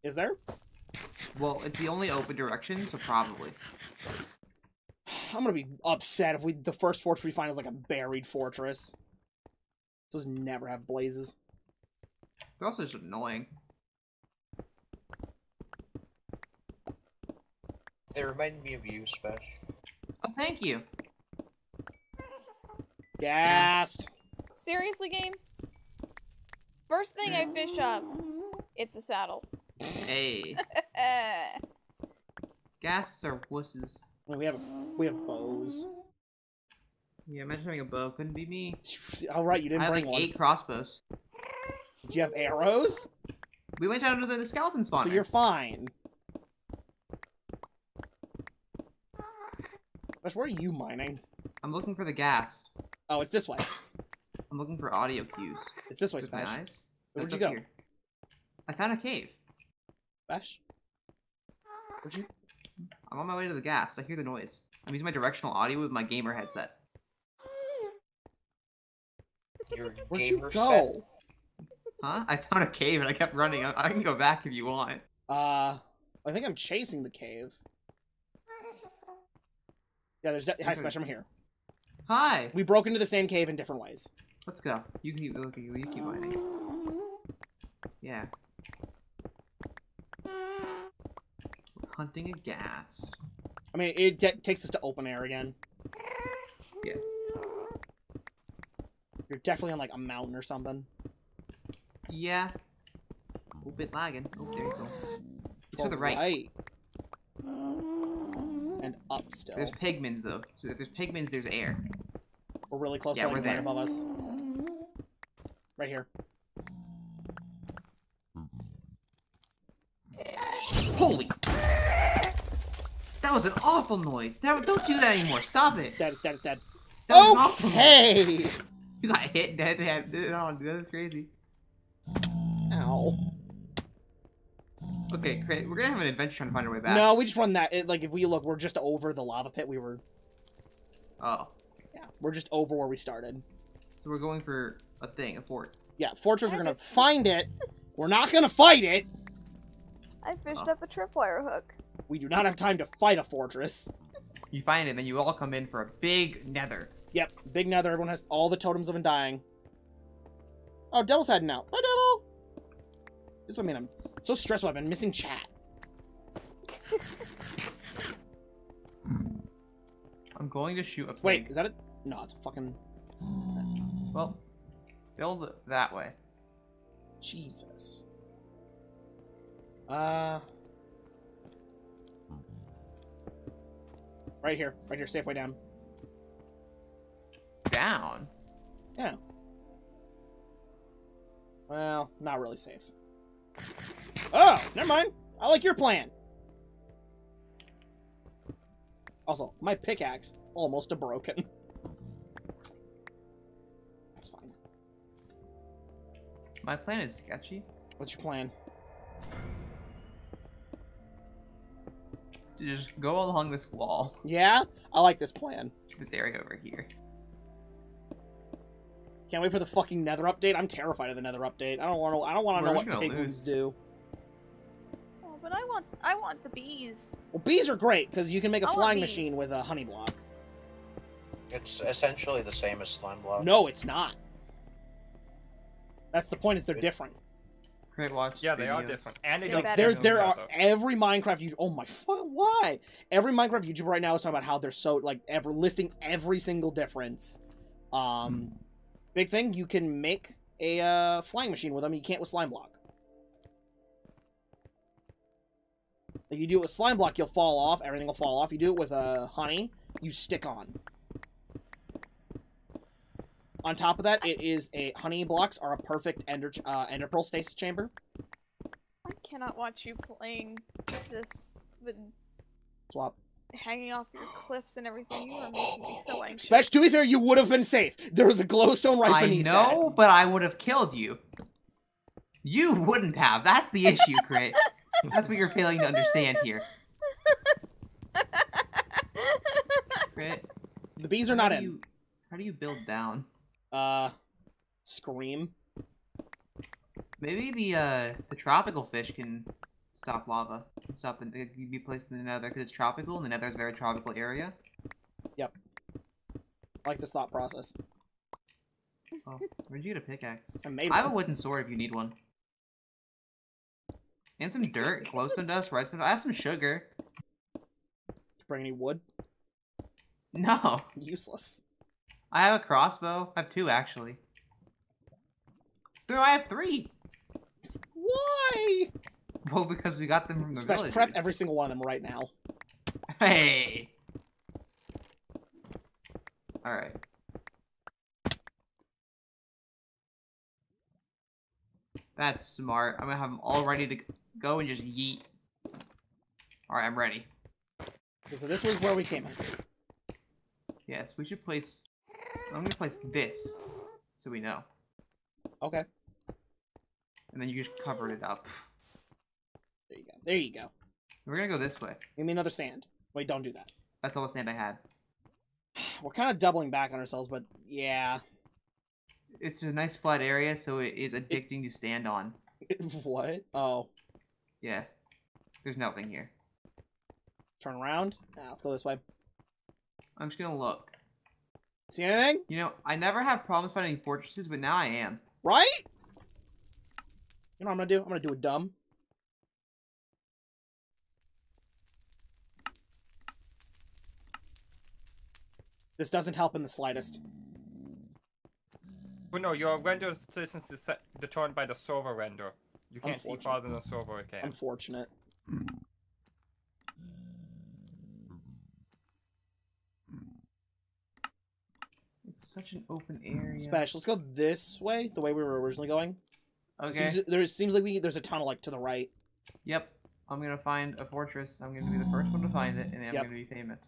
Is there? Well, it's the only open direction, so probably. I'm gonna be upset if we the first fortress we find is like a buried fortress. Those never have blazes. They're also just annoying. They remind me of you, Spesh. Oh, thank you. Gassed. Seriously, game? First thing I fish up, it's a saddle. Hey. Gas are wusses. We have we have bows. Yeah, imagine having a bow. Couldn't be me. All right, you didn't have bring like one. eight crossbows. Do you have arrows? We went down to the, the skeleton spawner. So you're fine. Gosh, where are you mining? I'm looking for the gas. Oh, it's this way. I'm looking for audio cues. It's this way, With my eyes. Where'd That's you go? here. I found a cave. Spash. Where'd you? I'm on my way to the gas. I hear the noise. I'm using my directional audio with my gamer headset. Your Where'd you go? set. Huh? I found a cave and I kept running. I, I can go back if you want. Uh, I think I'm chasing the cave. Yeah, there's. Hi. Spash. I'm here. Hi. We broke into the same cave in different ways. Let's go. You keep looking. You keep mining. Yeah. Hunting a gas. I mean, it takes us to open air again. Yes. You're definitely on like a mountain or something. Yeah. A little bit lagging. Oh, there you go. It's to the Or right. And up still. There's pigmen though. So if there's pigmen, there's air. We're really close Yeah, we're right above us. Right here. Holy! That was an awful noise. That, don't do that anymore. Stop it. It's it. dead, it's dead, it's dead. That was awful. Okay! You got hit dead. dead. Oh, that was crazy. Okay, great. We're gonna have an adventure trying to find our way back. No, we just run that. It, like, if we look, we're just over the lava pit. We were. Oh, Yeah, we're just over where we started. so we're going for a thing, a fort. Yeah, Fortress, we're gonna just- find it. We're not gonna fight it. I fished Oh. up a tripwire hook. We do not have time to fight a fortress. You find it, then you all come in for a big nether. Yep, big nether. Everyone has all the totems of undying. Oh, Devil's heading out. Bye, Devil. This is what I mean. I'm so stressful. I've been missing chat. I'm going to shoot a pig. Wait, is that it? No, it's a fucking Well, build that way. Jesus. Uh. Right here. Right here. Safe way down. Down. Yeah. Well, not really safe. Oh, never mind. I like your plan. Also, my pickaxe almost a broken. That's fine. My plan is sketchy. What's your plan? Just go along this wall, Yeah, I like this plan. this area over here. Can't wait for the fucking Nether update. I'm terrified of the Nether update. I don't want to. I don't want to know what penguins do. But I want I want the bees. Well, bees are great because you can make a I flying machine with a honey block. It's essentially the same as slime block. No, it's not. That's the point. Is they're different. Great watch. Yeah, they are different, and they don't Like better. there's there are together. every Minecraft you oh my fuck why every Minecraft YouTuber right now is talking about how they're so like ever listing every single difference. Um, big thing you can make a uh, flying machine with them. You can't with slime block. If you do it with slime block, you'll fall off. Everything will fall off. You do it with uh, honey, you stick on. On top of that, it is a honey blocks are a perfect ender uh, ender pearl stasis chamber. I cannot watch you playing this with Swap. hanging off your cliffs and everything. You are making me so anxious. Especially to be fair, you would have been safe. There was a glowstone right I beneath know, but I would have killed you. You wouldn't have. That's the issue, Crit. That's what you're failing to understand here. Crit. The bees are how not in. You, how do you build down? Uh, scream. Maybe the uh the tropical fish can stop lava. Stop the it can be placed in the nether because it's tropical and the nether is a very tropical area. I like this thought process. Oh, where'd you get a pickaxe? I made I have a wooden sword if you need one. And some dirt, glowstone dust, redstone. I have some sugar. Bring any wood? No, Useless. I have a crossbow. I have two actually. No, I have three. Why? Well, because we got them from the Special villagers. prep every single one of them right now. Hey. All right. That's smart. I'm gonna have them all ready to go and just yeet. All right, I'm ready. Okay, so this was where we came in. Yes, we should place. I'm gonna place this, so we know, Okay. and then you just covered it up. There you go. There you go. We're gonna go this way. Give me another sand. Wait, don't do that. That's all the sand I had. We're kind of doubling back on ourselves, but yeah. It's a nice flat area, so it is addicting to stand on. what? Oh, Yeah. There's nothing here. turn around. Nah, let's go this way. I'm just gonna look. See anything? You know, I never have problems finding fortresses, but now I am. Right? You know what I'm gonna do? I'm gonna do a dumb. This doesn't help in the slightest. But no, your render distance is set, determined by the server render. You can't see Unfortunate. farther than the server can. Unfortunate. It's such an open area. Special. Let's go this way, the way we were originally going. Okay. Seems, there seems like we there's a tunnel like to the right. Yep. I'm gonna find a fortress. I'm gonna be the first one to find it, and I'm Yep. gonna be famous.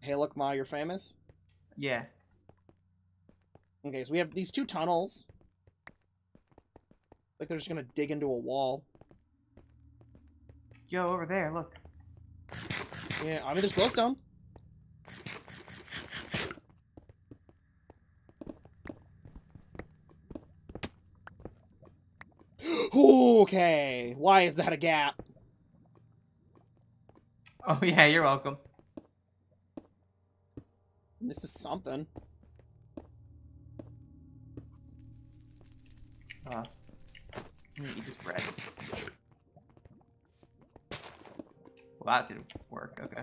Hey, look, Ma, you're famous. Yeah. Okay, so we have these two tunnels. Like they're just gonna dig into a wall. Yo, over there, look. Yeah, I mean there's glowstone. okay, why is that a gap? Oh yeah, you're welcome. This is something. Uh, I'm gonna eat this bread. Well, that didn't work. Okay.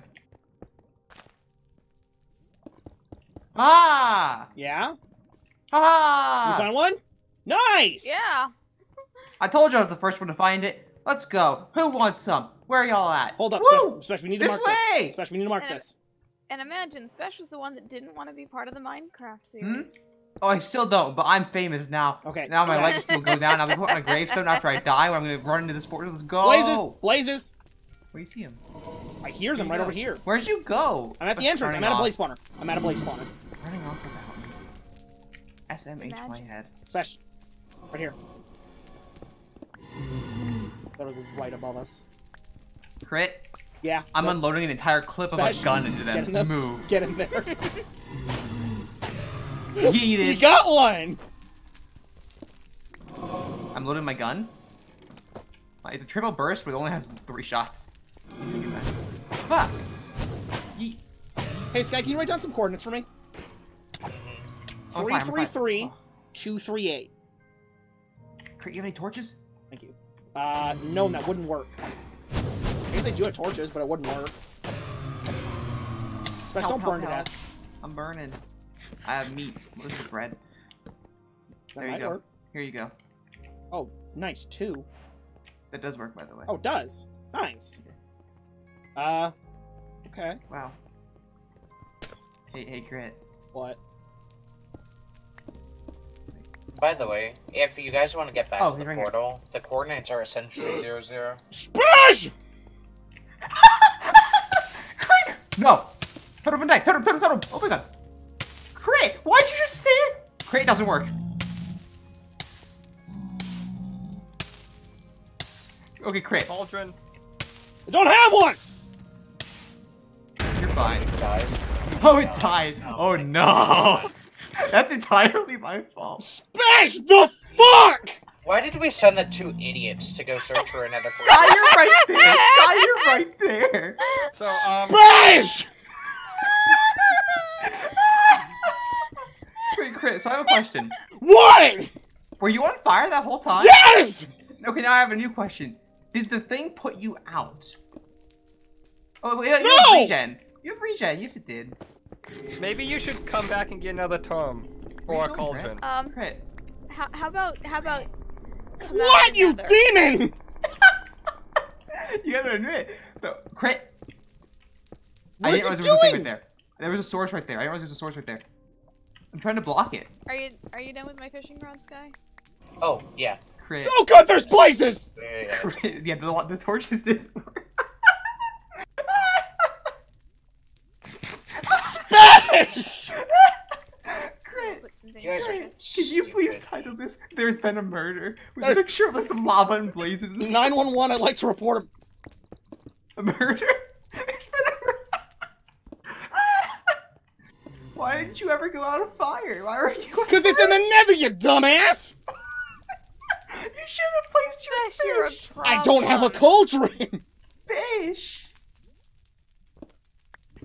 Ah! Yeah? Ah! You found one? Nice! Yeah. I told you I was the first one to find it. Let's go. Who wants some? Where are y'all at? Hold up, Woo! Special, Special, we need to This mark way! this. Special, we need to mark And- this. And imagine, Spesh was the one that didn't want to be part of the Minecraft Hmm? Series. Oh, I still don't, but I'm famous now. Okay. Now my so- legacy will go down. I'll be put on a gravestone after I die. Where I'm gonna run into this fortress. Let's go. Blazes! Blazes! Where do you see him? I hear them Where'd right you over here. Where'd you go? I'm at the What's entrance. I'm turning at a blaze spawner. I'm at a blaze spawner. Running off the mountain. SMH my head. Special. Right here. That was right above us. Crit. Yeah. I'm look, unloading an entire clip of a gun into Get in them. the- Move. Get in there. Yeet you got one! I'm loading my gun. It's a triple burst, but it only has three shots. Fuck. Yeet. Hey, Sky, can you write down some coordinates for me? I'm fine, I'm fine. 333 Oh, 238. Crit, you have any torches? Thank you. Uh, no, that wouldn't work. I guess I do have torches, but it wouldn't work. Special, Help, don't help, burn to death. I'm burning. I have meat. What's the bread? That There you go. work. Here you go. Oh, nice. Two. That does work, by the way. Oh, it does. Nice. Uh, okay. Wow. Hey, hey, Crit. What? By the way, if you guys want to get back Oh, to the right here. portal, the coordinates are essentially zero zero. Splash! Crit! No! Totem and die! Totem, totem, totem! Oh my god! Crit! Why'd you just stand? Crit doesn't work. Okay, Crit. Cauldron. I don't have one! You're fine. Guys, Oh, it died. Oh no! That's entirely my fault. Splash the fuck! why did we send the two idiots to go search for another Sky, coordinate? you're right there! Sky, you're right there! So, um, Splash! Wait, Crit, so I have a question. What? Were you on fire that whole time? Yes! Okay, now I have a new question. Did the thing put you out? Oh, wait, you No! have regen. You have regen. Yes, it did. maybe you should come back and get another tome. Or a going, cauldron. Um, Crit. how, how about how about come What, you together? demon? you gotta admit. So, crit. What I didn't realize it there was a thing doing? right there. There was a source right there. I didn't realize there was a source right there. I'm trying to block it. Are you are you done with my fishing rod, Sky? Oh, yeah. Crit. Oh god, there's blazes! Yeah, yeah, yeah. Crit. Yeah, the, the torches didn't work. Splash! Crit. Put You guys are things. Can you please title this There's Been a Murder? With There's- a picture of some lava and blazes 911, I'd like to report a... A murder? There's been a murder. Why didn't you ever go out of fire? Why were you? Cause it's in the nether, you dumbass! You should have placed your Spesh, you're a fish. I don't have a problem. cauldron! Fish.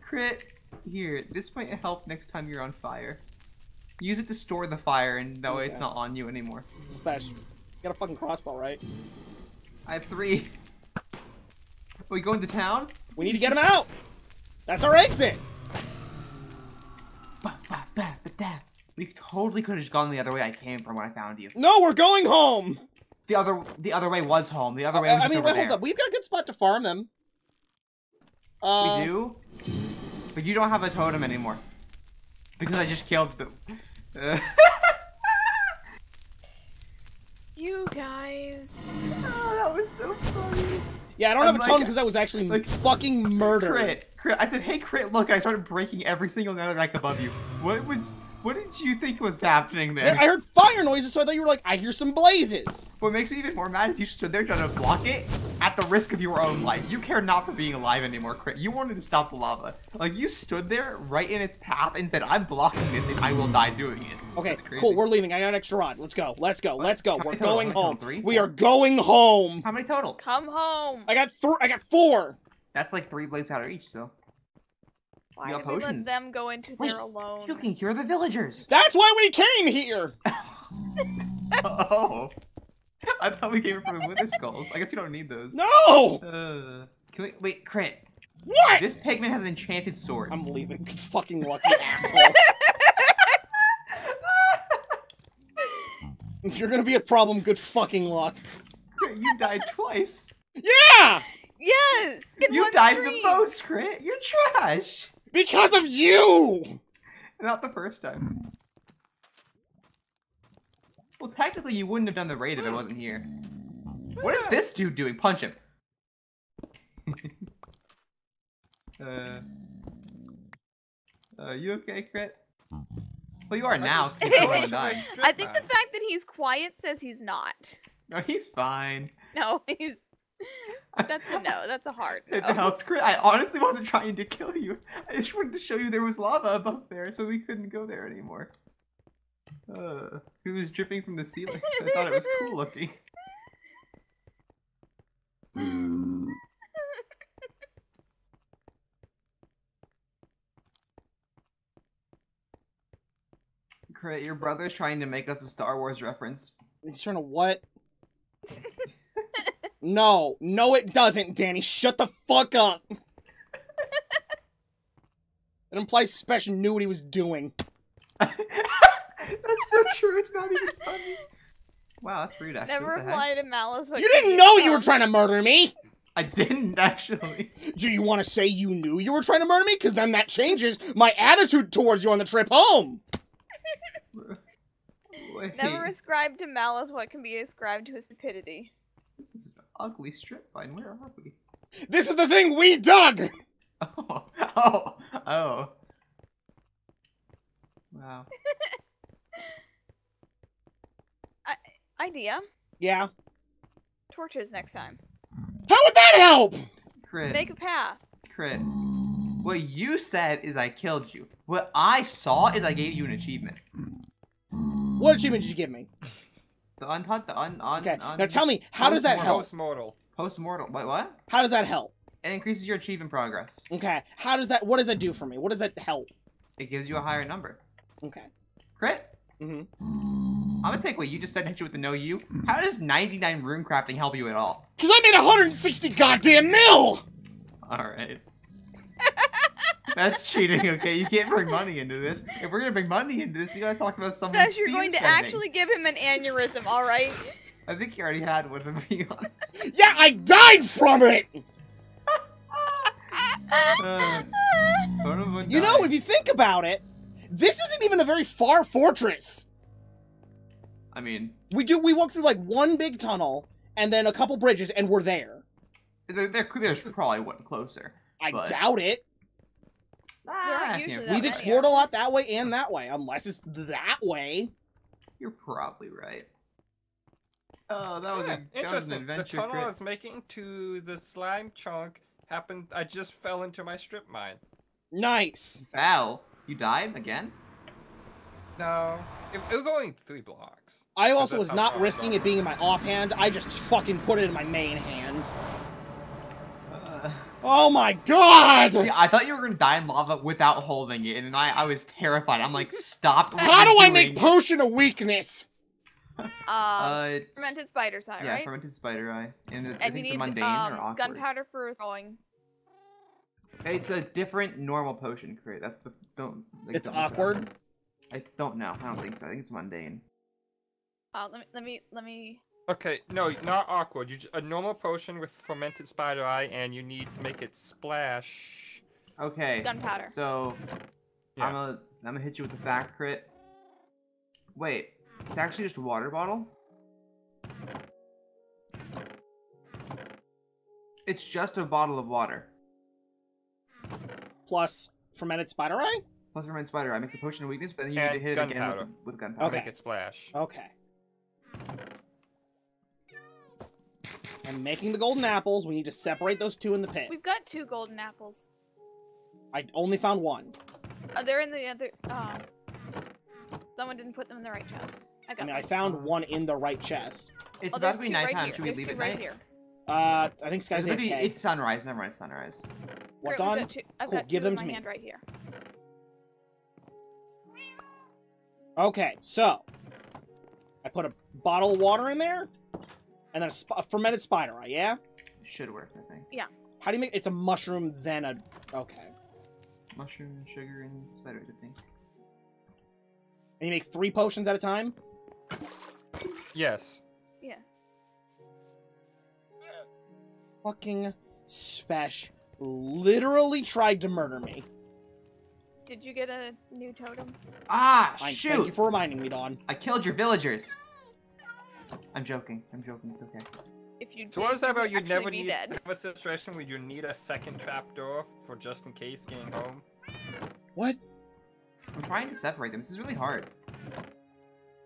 Crit. Here, this might help next time you're on fire. Use it to store the fire, and that way it's not on you anymore. Special. You got a fucking crossbow, right? I have three. we going to town? We need to get him out! That's our exit! We totally could have just gone the other way I came from when I found you. No, we're going home! The other, the other way was home. The other way I, was I just mean, over wait, there. hold up. We've got a good spot to farm them. Uh, We do, but you don't have a totem anymore because I just killed the. Uh, You guys. oh, that was so funny. Yeah, I don't I'm have a like- totem because I was actually like, fucking murdered. Crit, crit. I said, "Hey, crit! Look!" I started breaking every single netherrack above you. What would, what did you think was happening there? I heard fire noises, so I thought you were like, I hear some blazes. What makes me even more mad is you stood there trying to block it at the risk of your own life. You care not for being alive anymore, Crit. You wanted to stop the lava. Like, you stood there right in its path and said, I'm blocking this and I will die doing it. Okay, cool. We're leaving. I got an extra rod. Let's go. Let's go. What? Let's go. How We're many total? going home. Three? We are going home. How many total? Come home. I got three. I got four. That's like three blaze powder each, so. Why got did we let them go into Wait, there alone? You can cure the villagers. That's why we came here. oh. I thought we came from the wither skulls. I guess you don't need those. No! Uh, can we wait, crit? What? This pigman has an enchanted sword. I'm leaving. Fucking lucky asshole. If you're gonna be a problem, good fucking luck. You died twice. Yeah! Yes! you died in the stream. most, crit. You're trash. Because of you! Not the first time. Well, technically, you wouldn't have done the raid if I wasn't here. What is this dude doing? Punch him. uh. Uh, you okay, Crit? Well, you are now. just 'cause fell you're into my dying. strip I think the fact that he's quiet says he's not. No, he's fine. No, he's. That's a no. That's a hard It helps, Crit. I honestly wasn't trying to kill you. I just wanted to show you there was lava above there, so we couldn't go there anymore. Uh, it was dripping from the ceiling. I thought it was cool looking. Crit, your brother's trying to make us a Star Wars reference. He's trying to what? no, no, it doesn't, Danny. Shut the fuck up. It implies Special knew what he was doing. That's so true. It's not even funny. Wow, that's rude. Actually, Never What the heck? reply to Malice. What You didn't know you were trying to murder me! I didn't actually. Do you want to say you knew you were trying to murder me? Because then that changes my attitude towards you on the trip home. Wait, Never ascribe to Malice what can be ascribed to his stupidity. This is an ugly strip mine. Where are we? This is the thing we dug! Oh, oh, oh. Wow. Idea. Yeah. Torches next time. How would that help? Crit. Make a path. Crit. What you said is I killed you. What I saw is I gave you an achievement. What achievement did you give me? The unhunt, the un, un, Okay, un now tell me, how does that help? Post-mortal. Post-mortal. Wait, what? How does that help? It increases your achievement progress. Okay, how does that, what does that do for me? What does that help? It gives you a higher number. Okay. Crit. hmm I'm gonna take what you just said and hit you with the no you. How does 99 Runecrafting help you at all? Because I made 160 goddamn mil! Alright. That's cheating, okay? You can't bring money into this. If we're gonna bring money into this, we gotta talk about something Thus, you're going to actually give him an aneurysm, alright? I think you already had one, to be honest. Yeah, I died from it! Uh, Donovan You know, if you think about it, this isn't even a very far fortress. I mean, We do, we walk through like one big tunnel, and then a couple bridges, and we're there. there, there, there's probably one closer. I doubt it. Ah, yeah, We've many, explored are a lot that way and that way, unless it's that way. you're probably right. Oh, that was, Yeah, a, that was an interesting. The adventure. tunnel I was making to the slime chunk happened. I just fell into my strip mine. Nice. Val, you died again? No, it, it was only three blocks. I also was not risking it being in my offhand. I just fucking put it in my main hand. Uh, Oh my god! see, I thought you were gonna die in lava without holding it, and I, I was terrified. I'm like, stop. How do you're I make potion of weakness? Um, Uh, fermented spider's eye, yeah, right? fermented spider eye, and it, I and you think the need mundane um, or awkward. gunpowder for throwing. It's a different normal potion crate. That's the don't. like, It's don't mess it up. awkward. I don't know. I don't think so. I think it's mundane. Uh, let me, let me, let me. Okay, no, not awkward. You j- a normal potion with fermented spider eye, and you need to make it splash. Okay. Gunpowder. So Yeah. I'm gonna I'm gonna hit you with the fact crit. Wait, it's actually just a water bottle. It's just a bottle of water. Plus fermented spider eye? Plus fermented spider eye makes a potion of weakness, but then you And need to hit it again gunpowder. with, with gunpowder. Okay. Make it splash. Okay. I'm making the golden apples. We need to separate those two in the pit. We've got two golden apples. I only found one. Oh, they're in the other. Oh. Someone didn't put them in the right chest. I got I mean, I found one in the right chest. It's oh, about there's to be two right here. Should we There's leave it at right night? here. Uh, I think Sky's gonna be- AFK. it's sunrise. Never mind, sunrise. What Great, we've done? got two- Cool, give two in them to my me. hand right here. Okay, so I put a bottle of water in there. And then a, sp- a fermented spider eye. Yeah. Should work, I think. Yeah. How do you make? It's a mushroom, then a. Okay. Mushroom, sugar, and spiders, I think. And you make three potions at a time. Yes. Yeah. Fucking Spesh literally tried to murder me. Did you get a new totem? Ah, I shoot! thank you for reminding me, Dawn. I killed your villagers. I'm joking. I'm joking. It's okay. If you So what was did, that about? You actually never be need dead. have a situation where you need a second trapdoor for just in case getting home. What? I'm trying to separate them. This is really hard.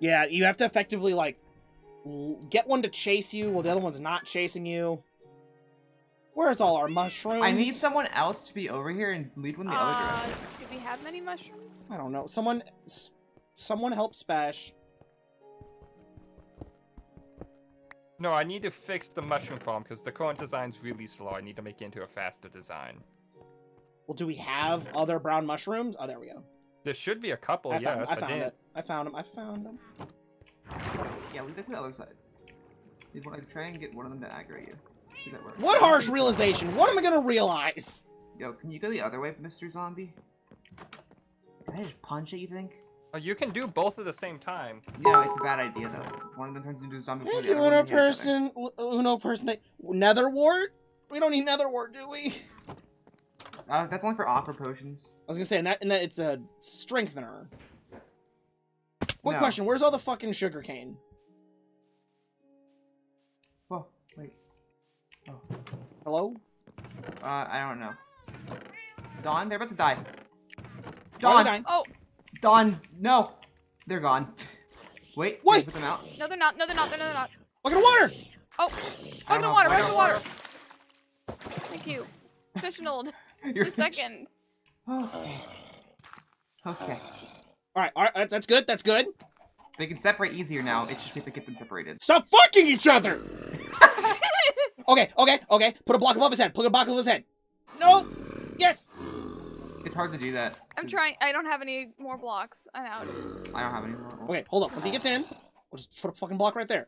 Yeah, you have to effectively like get one to chase you while the other one's not chasing you. Where's all our mushrooms? I need someone else to be over here and lead one the other Uh, direction. do we have many mushrooms? I don't know. Someone, s- someone help Spesh. No, I need to fix the mushroom farm because the current design's really slow. I need to make it into a faster design. Well, do we have other brown mushrooms? Oh, there we go. There should be a couple, I yes. found, I found didn't- it. I found them. I found him. Yeah, lead them to the other side. You want to try and get one of them to aggro you. See that works. What harsh realization? What am I gonna realize? Yo, can you go the other way, Mr. Zombie? Can I just punch it, you think? Oh, you can do both at the same time. Yeah, it's a bad idea, though. One of them turns into a zombie. before Thank the you, other Uno can hear each other. person. Uno person. That Netherwart. We don't need Netherwart, do we? Uh, that's only for offer potions. I was gonna say, and that and that it's a strengthener. Quick No. question: Where's all the fucking sugar cane? Whoa, wait. Oh. Hello? Uh, I don't know. Dawn, they're about to die. Why are they Dawn! dying? Oh, Dawn, no! They're gone. Wait, Wait. Put them out. no, they're not. No, they're not. No, they're not. Bucket of water. Oh, I bucket don't of know, water. bucket Bucket of of water. Thank you. Fishnold. You're A second. Okay. Okay. All right, all right, that's good. That's good. They can separate easier now. It's just we have to get them separated. Stop fucking each other. Okay, okay, okay. Put a block above his head. Put a block above his head. No. Yes. It's hard to do that. I'm trying. I don't have any more blocks. I'm out. I don't have any more. Okay, hold up. Once he gets in, we'll just put a fucking block right there.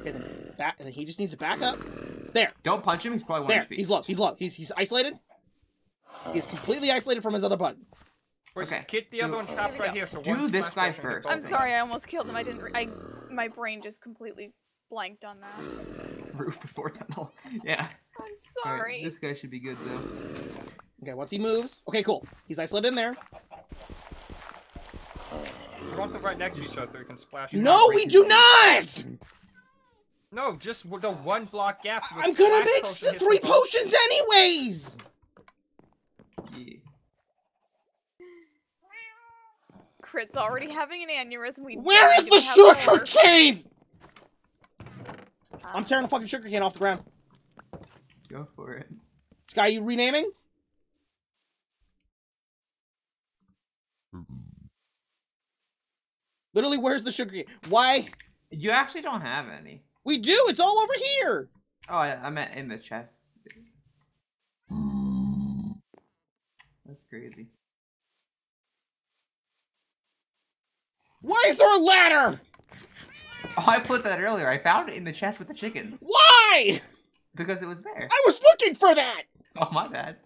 Okay, then back. Then he just needs to back up. There. Don't punch him. He's probably one There. HP. He's low. He's low. He's he's isolated. He's completely isolated from his other button. Okay, get the so- other one trapped right here. So Do one this guy first. I'm sorry. I almost killed him. I didn't. Re- I. My brain just completely blanked on that. Roof before tunnel. Yeah. I'm Alright, sorry. this guy should be good though. Okay, once he moves. Okay, cool. He's isolated in there. You want them right next to each other so you can splash. No, we do not. No, just the one block gap. so I'm gonna splash make potion s- hits three them potions anyways. Yeah. Crit's already having an aneurysm. We Where barely is the sugar cane? Uh, I'm tearing the fucking sugar cane off the ground. Go for it. Sky, you renaming? Literally, where's the sugar cane? Why? You actually don't have any. We do. It's all over here. Oh, I, I meant in the chest. That's crazy. Why is there a ladder? Oh, I put that earlier. I found it in the chest with the chickens Why? because it was there. I was looking for that. Oh, my bad.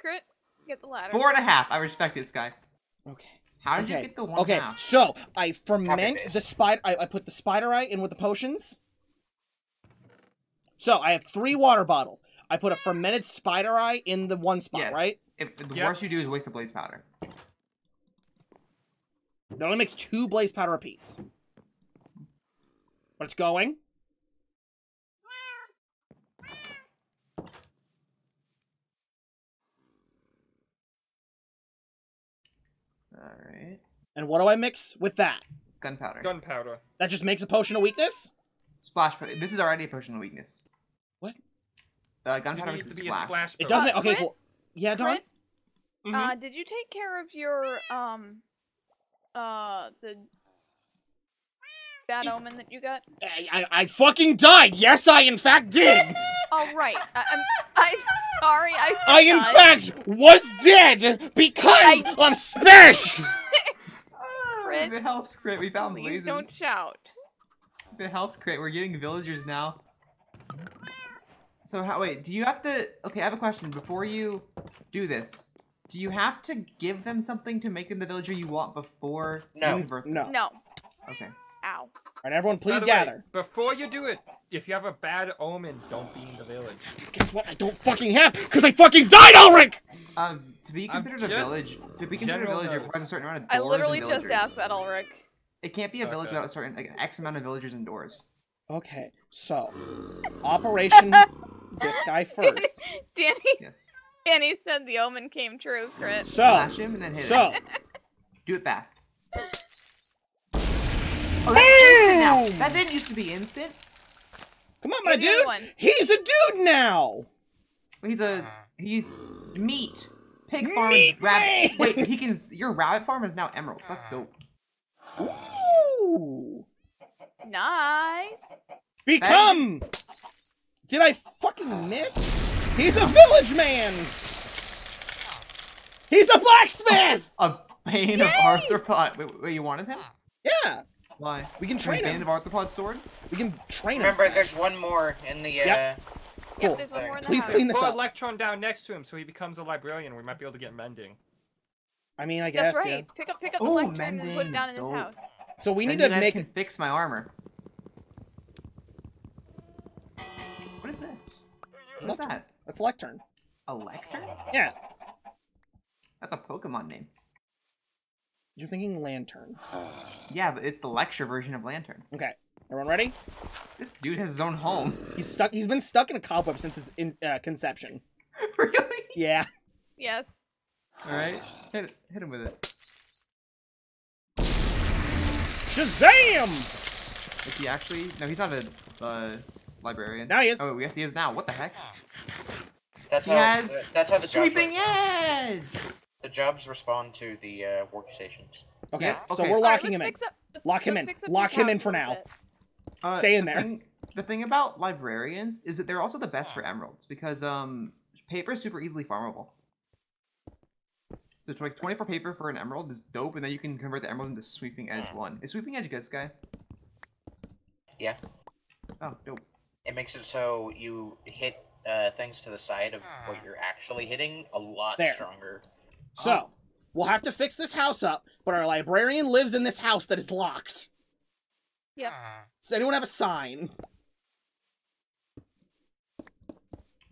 Crit, get the ladder. Four and a half. I respect this guy. Okay. How did you Okay. get the one Okay. half? So I ferment the spider. I, I put the spider eye in with the potions. So I have three water bottles. I put a fermented spider eye in the one spot, Yes. right? If the Yep. worst you do is waste a blaze powder. That only makes two blaze powder apiece. But it's going. All right. And what do I mix with that? Gunpowder. Gunpowder. That just makes a potion of weakness? Splash. po- This is already a potion of weakness. What? Uh, gunpowder needs makes a be a splash. splash. It doesn't. Uh, okay, Crit? cool. Yeah, Don. Crit, Mhm. uh, did you take care of your um, uh, the bad omen that you got? I, I, I fucking died. Yes, I in fact did. Oh right. I, I'm. I'm sorry. I. I in forgot. fact was dead because I- of Spesh. Crit. It helps, crit. We found Please blazes. don't shout. If it helps, great. We're getting villagers now. So how? Wait, do you have to? Okay, I have a question. Before you do this, do you have to give them something to make them the villager you want before No. you convert them? No. No. Okay. Ow. All right, everyone, please the way, gather. before you do it, if you have a bad omen, don't be in the village. Guess what? I don't fucking have, because I fucking died, Ulrich! Um, to be considered a village, to be considered a village note. requires a certain amount of doors I and literally just asked that, Ulrich. It can't be a village Okay. without a certain like an X amount of villagers and doors. Okay, so, Operation this guy first. Danny, Yes. Danny said the omen came true, Crit. So, Slash him and then hit so, him. Do it fast. Oh, that's instant now. That didn't used to be instant. come on, my Here's dude! He's a dude now! He's a he's meat. Pig farm Meat rabbit. man! Wait, he can. Your rabbit farm is now emeralds. That's dope. Ooh! Nice. Become! Did I fucking miss? He's a village man! He's a blacksmith! A bane of Yay! arthropod. Wait, wait, you wanted him? Yeah, Why? we can train bane him. of arthropod sword. We can train him. Remember, Smash. there's one more in the. Uh, Yep. Cool. Yep, there's one more in the Please house. clean this Put up. Electron down next to him so he becomes a librarian. We might be able to get mending. I mean, I guess, That's yeah. right. Pick up, pick up the Ooh, lectern and put it down in his Dope. house. So we Then need you to guys make can fix my armor. What is this? What is Lectern. that? That's lectern. A lectern? Yeah, That's a Pokemon name. You're thinking lantern. Yeah, but it's the lecture version of lantern. Okay, everyone ready? This dude has his own home. He's stuck. He's been stuck in a cobweb since his in, uh, conception. really? Yeah. Yes. All right, hit hit him with it. Shazam! Is he actually? No, he's not a uh, librarian. Now he is. Oh, yes, he is now. What the heck? That's He how. has that's how the jobs. Sweeping edge. The jobs respond to the uh, workstations. Okay, Yeah, so okay. we're locking let's him in. up- Lock him in. Lock him in for now. Uh, Stay in the there. Thing, the thing about librarians is that they're also the best for emeralds because um paper is super easily farmable. So it's like 24 paper for an emerald is dope, and then you can convert the emerald into sweeping edge one. Is sweeping edge good, Sky? Yeah. Oh, dope. It makes it so you hit uh, things to the side of what you're actually hitting a lot There. stronger. So Oh. we'll have to fix this house up, but our librarian lives in this house that is locked. Yeah. Does anyone have a sign?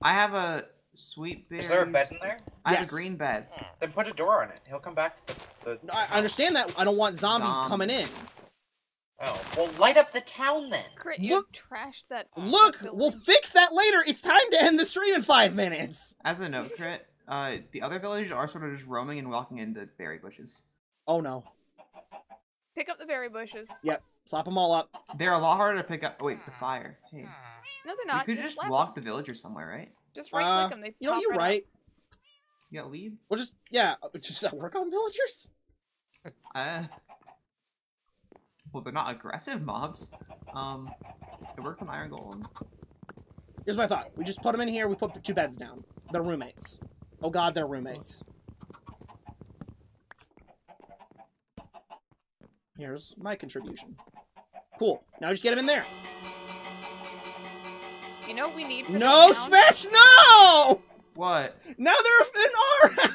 I have a sweet berry. Is there a bed in there? I have Yes. a green bed. Hmm. Then put a door on it. He'll come back to the. the I I understand that. I don't want zombies Zombies. coming in. Oh, well, light up the town then. Crit, you Look- trashed that. Look, building. we'll fix that later. It's time to end the stream in five minutes. As a note, Crit, uh, the other villagers are sort of just roaming and walking into berry bushes. Oh no. Pick up the berry bushes. Yep. Slap them all up. They're a lot harder to pick up. Oh, wait, the fire. Hey, No, they're not. you not. could just just slap walk 'em. the villagers somewhere, right? Just right Uh, click them. They You know, you're right. right. You got leads? We'll just yeah, just that work on villagers. Uh, well, they're not aggressive mobs. Um, it works on iron golems. Here's my thought. We just put them in here. We put the two beds down. They're roommates. Oh god, they're roommates. Here's my contribution. Cool. Now just get them in there. You know what we need for No. Smash, no! What? Now they're in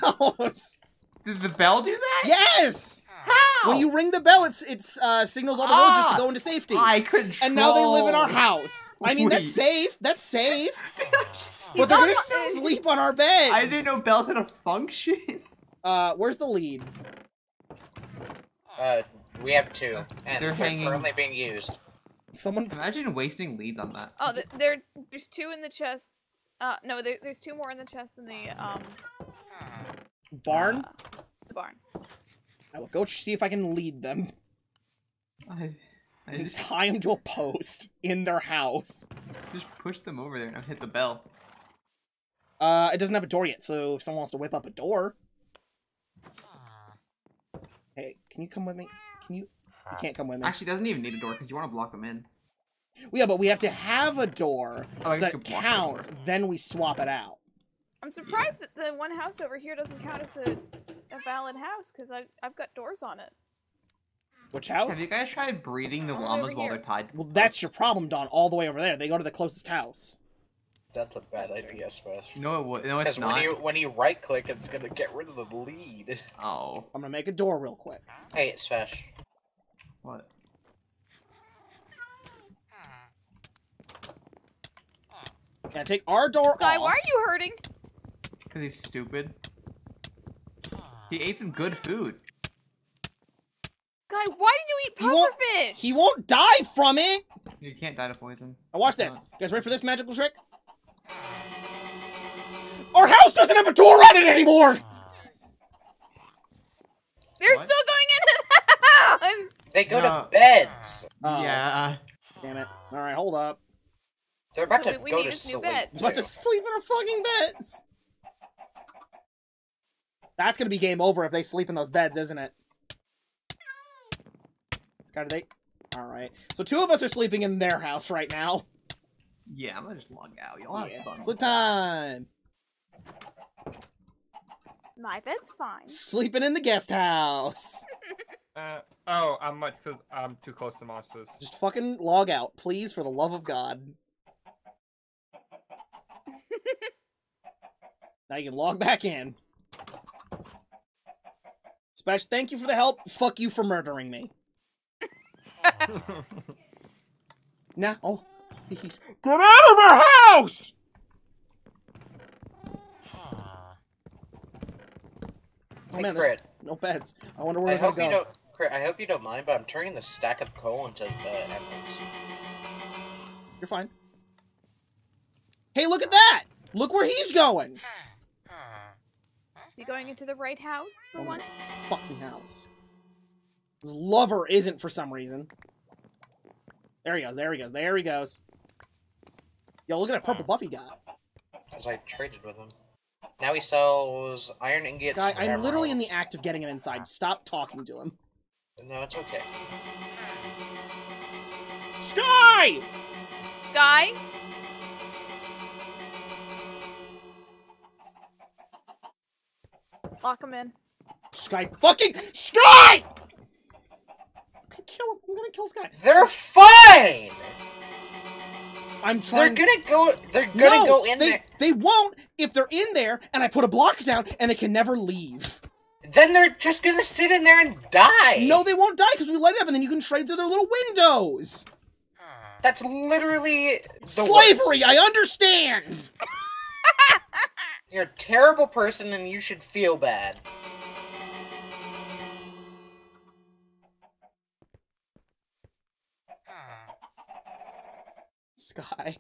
our house. Did the bell do that? Yes. How? When you ring the bell, it's it's uh, signals all the villagers Ah, to go into safety. I control. and now they live in our house. I mean, that's safe. That's safe. He's But they're on gonna sleep on our beds. I didn't know bells had a function. Uh, where's the lead? Uh, we have two, and They're they're, hanging- currently being used. Someone. Imagine wasting leads on that. Oh, there. There's two in the chest. Uh, no, there, there's two more in the chest in the um Barn. uh, the barn. I will go see if I can lead them I, I just, tie them to a post in their house. just push them over there and I'll hit the bell. Uh, it doesn't have a door yet, so if someone wants to whip up a door, hey, can you come with me? Can you? You can't come with me. Actually, it doesn't even need a door because you want to block them in. Well, yeah, but we have to have a door Oh, so that you the counts. Then we swap it out. I'm surprised that the one house over here doesn't count as a, a valid house because I've I've got doors on it. Which house? Have you guys tried breeding the All the way llamas while here. they're tied? Well, that's your problem, Don. All the way over there. They go to the closest house. That's a bad idea, Smash. No, it would. No, it's Because when not. you when you right click, it's gonna get rid of the lead. Oh, I'm gonna make a door real quick. Hey, Smash. what? Gotta take our door Sky, off. why are you hurting? Because he's stupid. He ate some good food. Guy, why did you eat He won't- pufferfish? He won't die from it. You can't die to poison. Now watch this. You guys ready for this magical trick? Our house doesn't have a door on it anymore. They're What? still going into the house. They go No. to beds. Oh, Yeah. Damn it. All right, hold up. They're about So to we- we go need to sleep. beds. I'm about to sleep in our fucking beds. That's gonna be game over if they sleep in those beds, isn't it? It's gotta they. All right. So two of us are sleeping in their house right now. Yeah, I'm gonna just log out. Y'all have Yeah. fun. Sleep time. My bed's fine. Sleeping in the guest house. Uh, oh, I'm much too, I'm too close to monsters. Just fucking log out, please, for the love of God. now you can log back in. Special thank you for the help. Fuck you for murdering me. Now, oh, please. Get out of our house! Oh Hey, man, there's Crit. no beds. I wonder where I we're hope go. you don't. Crit, I hope you don't mind, but I'm turning the stack of coal into uh, emeralds. You're fine. Hey, look at that! Look where he's going! You going into the right house for Oh. once? Fucking house. His lover isn't for some reason. There he goes, there he goes, there he goes. Yo, look at that purple buff he got. As I traded with him. Now he sells iron ingots. Sky, I'm literally in the act of getting him inside. Stop talking to him. No, it's okay. Sky! Guy? Lock him in. Sky fucking Sky! I'm gonna kill him. I'm gonna kill Sky. They're fine. I'm trying. They're gonna go. They're gonna no, go in they, there. They won't if they're in there and I put a block down and they can never leave. Then they're just gonna sit in there and die. No, they won't die because we light it up and then you can trade through their little windows. That's literally the Slavery, worst. I understand. You're a terrible person, and you should feel bad. Sky.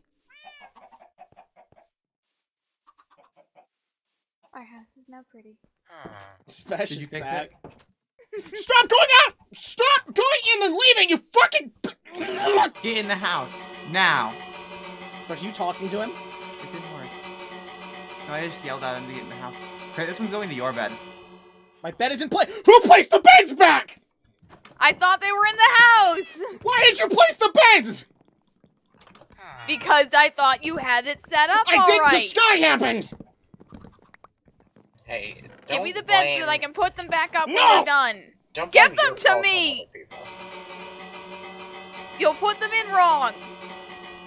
Our house is now pretty. Special Did you fix back. Stop going out! Stop going in and leaving, you fucking. Get in the house now. Special, you talking to him? It didn't work. No, I just yelled at him to get in the house. Okay, this one's going to your bed. My bed is in place. Who placed the beds back? I thought they were in the house! Why did you place the beds? Because I thought you had it set up I did alright. because Sky happened. Hey, Give don't me the beds blame, so that I can put them back up when No! they're done. don't give them to me! You'll put them in wrong.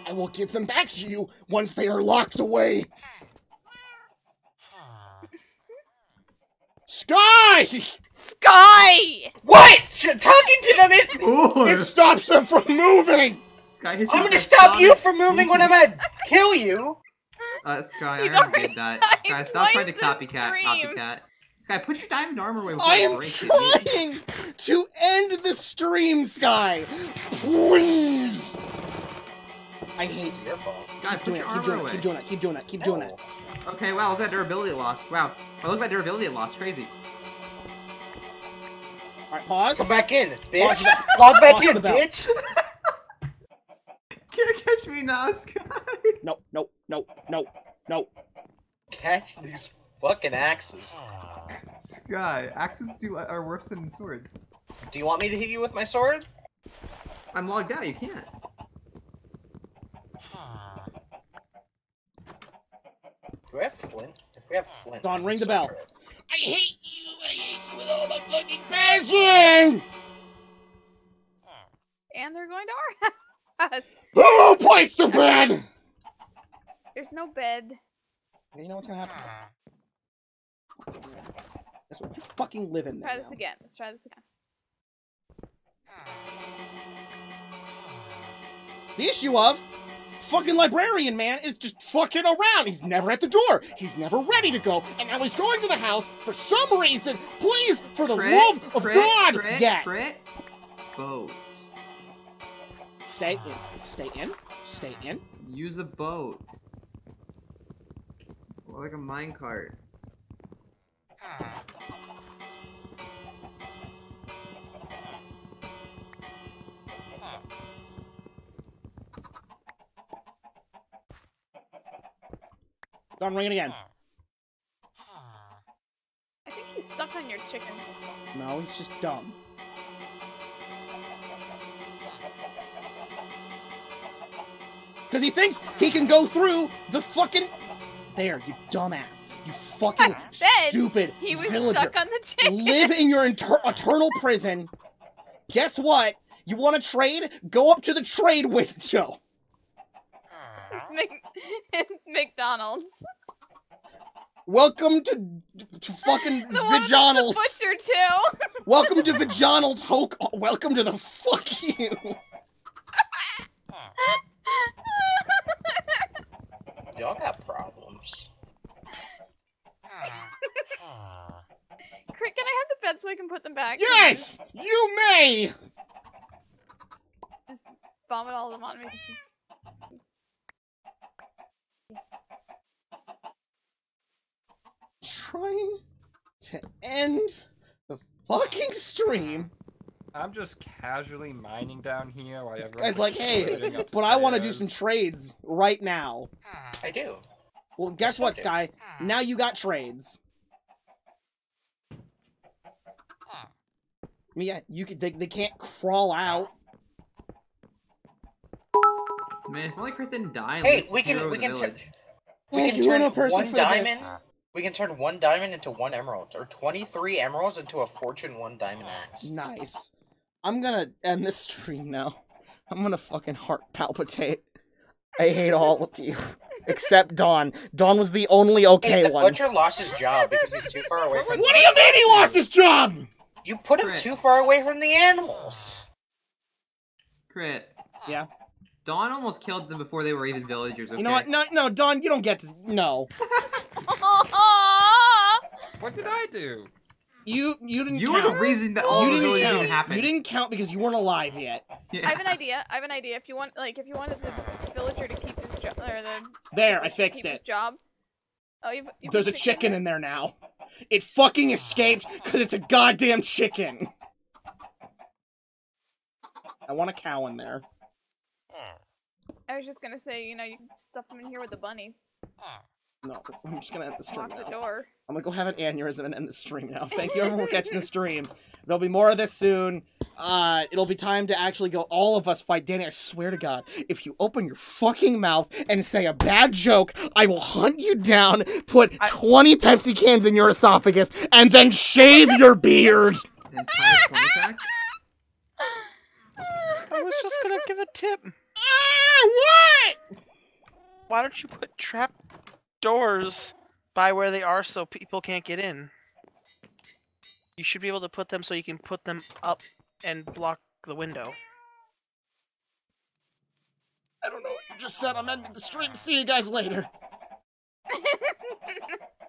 I will give them back to you once they are locked away. Sky! Sky! What? Sh- Talking to them is. Ooh, It stops them from moving. Sky I'm gonna with stop you from moving when I'm gonna kill you. Uh, Sky, I He's already already did that. Sky, stop trying to copycat. stream. Copycat. Sky, put your diamond armor away I I am break it. trying to end the stream, Sky. Please. I hate It's your fault. Sky, Keep put doing your it, keep armor doing it, away. keep doing it, keep doing it, keep doing it. Oh. Okay, wow, look at that durability lost. Wow. Oh, look at that durability lost. Crazy. Alright, pause. Come back in, bitch. the- Log back watch in, bitch. Can't catch me now, Sky. No, no, no, no, no. Catch these fucking axes. Sky, axes do are worse than swords. Do you want me to hit you with my sword? I'm logged out. You can't. We have flint? If we have flint. Don, I ring the bell. it. I hate you. I hate you with all my fucking passion. Hmm. and they're going to our house. Oh, place to bed! There's no bed. You know what's gonna happen? Hmm. That's what you fucking live in there. Try this now. again. Let's try this again. Hmm. The issue of fucking librarian man is just fucking around. He's never at the door. He's never ready to go, and now he's going to the house for some reason. Please, for the Crit, love of crit, God, crit, yes. Crit. Boat. Stay in. Stay in. Stay in. Use a boat. Or like a minecart. Ah. Go on, ring it again. I think he's stuck on your chickens. No, he's just dumb. Because he thinks he can go through the fucking. There, you dumbass. You fucking stupid He was villager. stuck on the chicken. Live in your inter- eternal prison. Guess what? You want to trade? Go up to the trade window. It's, Mc- it's McDonald's. Welcome to, to fucking The the Vaginals. butcher too. Welcome to Vaginals. Hoke. Oh, welcome to the fuck you. Y'all got problems. Crick, can I have the bed so I can put them back? Yes, you may. Just Vomit all of them on me. Trying to end the fucking stream. I'm just casually mining down here while This guy's like, hey, but I want to do some trades right now. I do. Well, guess what. Sky? Hmm. Now you got trades. Hmm. i Yeah, you could. They, they can't crawl out. Man, if only Crit didn't die. Hey, let's we can we can turn we can turn Uno person, one for diamond. This. We can turn one diamond into one emerald, or twenty-three emeralds into a fortune one diamond axe. Nice. I'm gonna end this stream now. I'm gonna fucking heart palpitate. I hate all of you. Except Dawn. Dawn was the only okay Hey, okay the one. butcher lost his job because he's too far away from. What do you mean he lost his job? You put him Crit. too far away from the animals. Crit. Yeah. Dawn almost killed them before they were even villagers. Okay? You know what? No, no, Dawn, you don't get to. No, What did I do? you you didn't You were the reason that all you the didn't villages count. even happened. You didn't count because you weren't alive yet. Yeah. I have an idea. I have an idea. If you want, like, if you wanted the villager to keep his job, or the There, I fixed keep his it. job. Oh, you. you There's a put chicken there? in there now. It fucking escaped because it's a goddamn chicken. I want a cow in there. I was just gonna say, you know, you can stuff them in here with the bunnies. No, I'm just gonna end the stream Lock the door. I'm gonna go have an aneurysm and end the stream now. Thank you everyone for catching the stream. There'll be more of this soon. Uh, it'll be time to actually go. All of us fight Danny. I swear to God, if you open your fucking mouth and say a bad joke, I will hunt you down, put I- 20 Pepsi cans in your esophagus, and then shave your beard. An entire pony pack? I was just gonna give a tip. Ah, what? Why don't you put trap doors by where they are so people can't get in? You should be able to put them so you can put them up and block the window. I don't know what you just said. I'm ending the stream. See you guys later.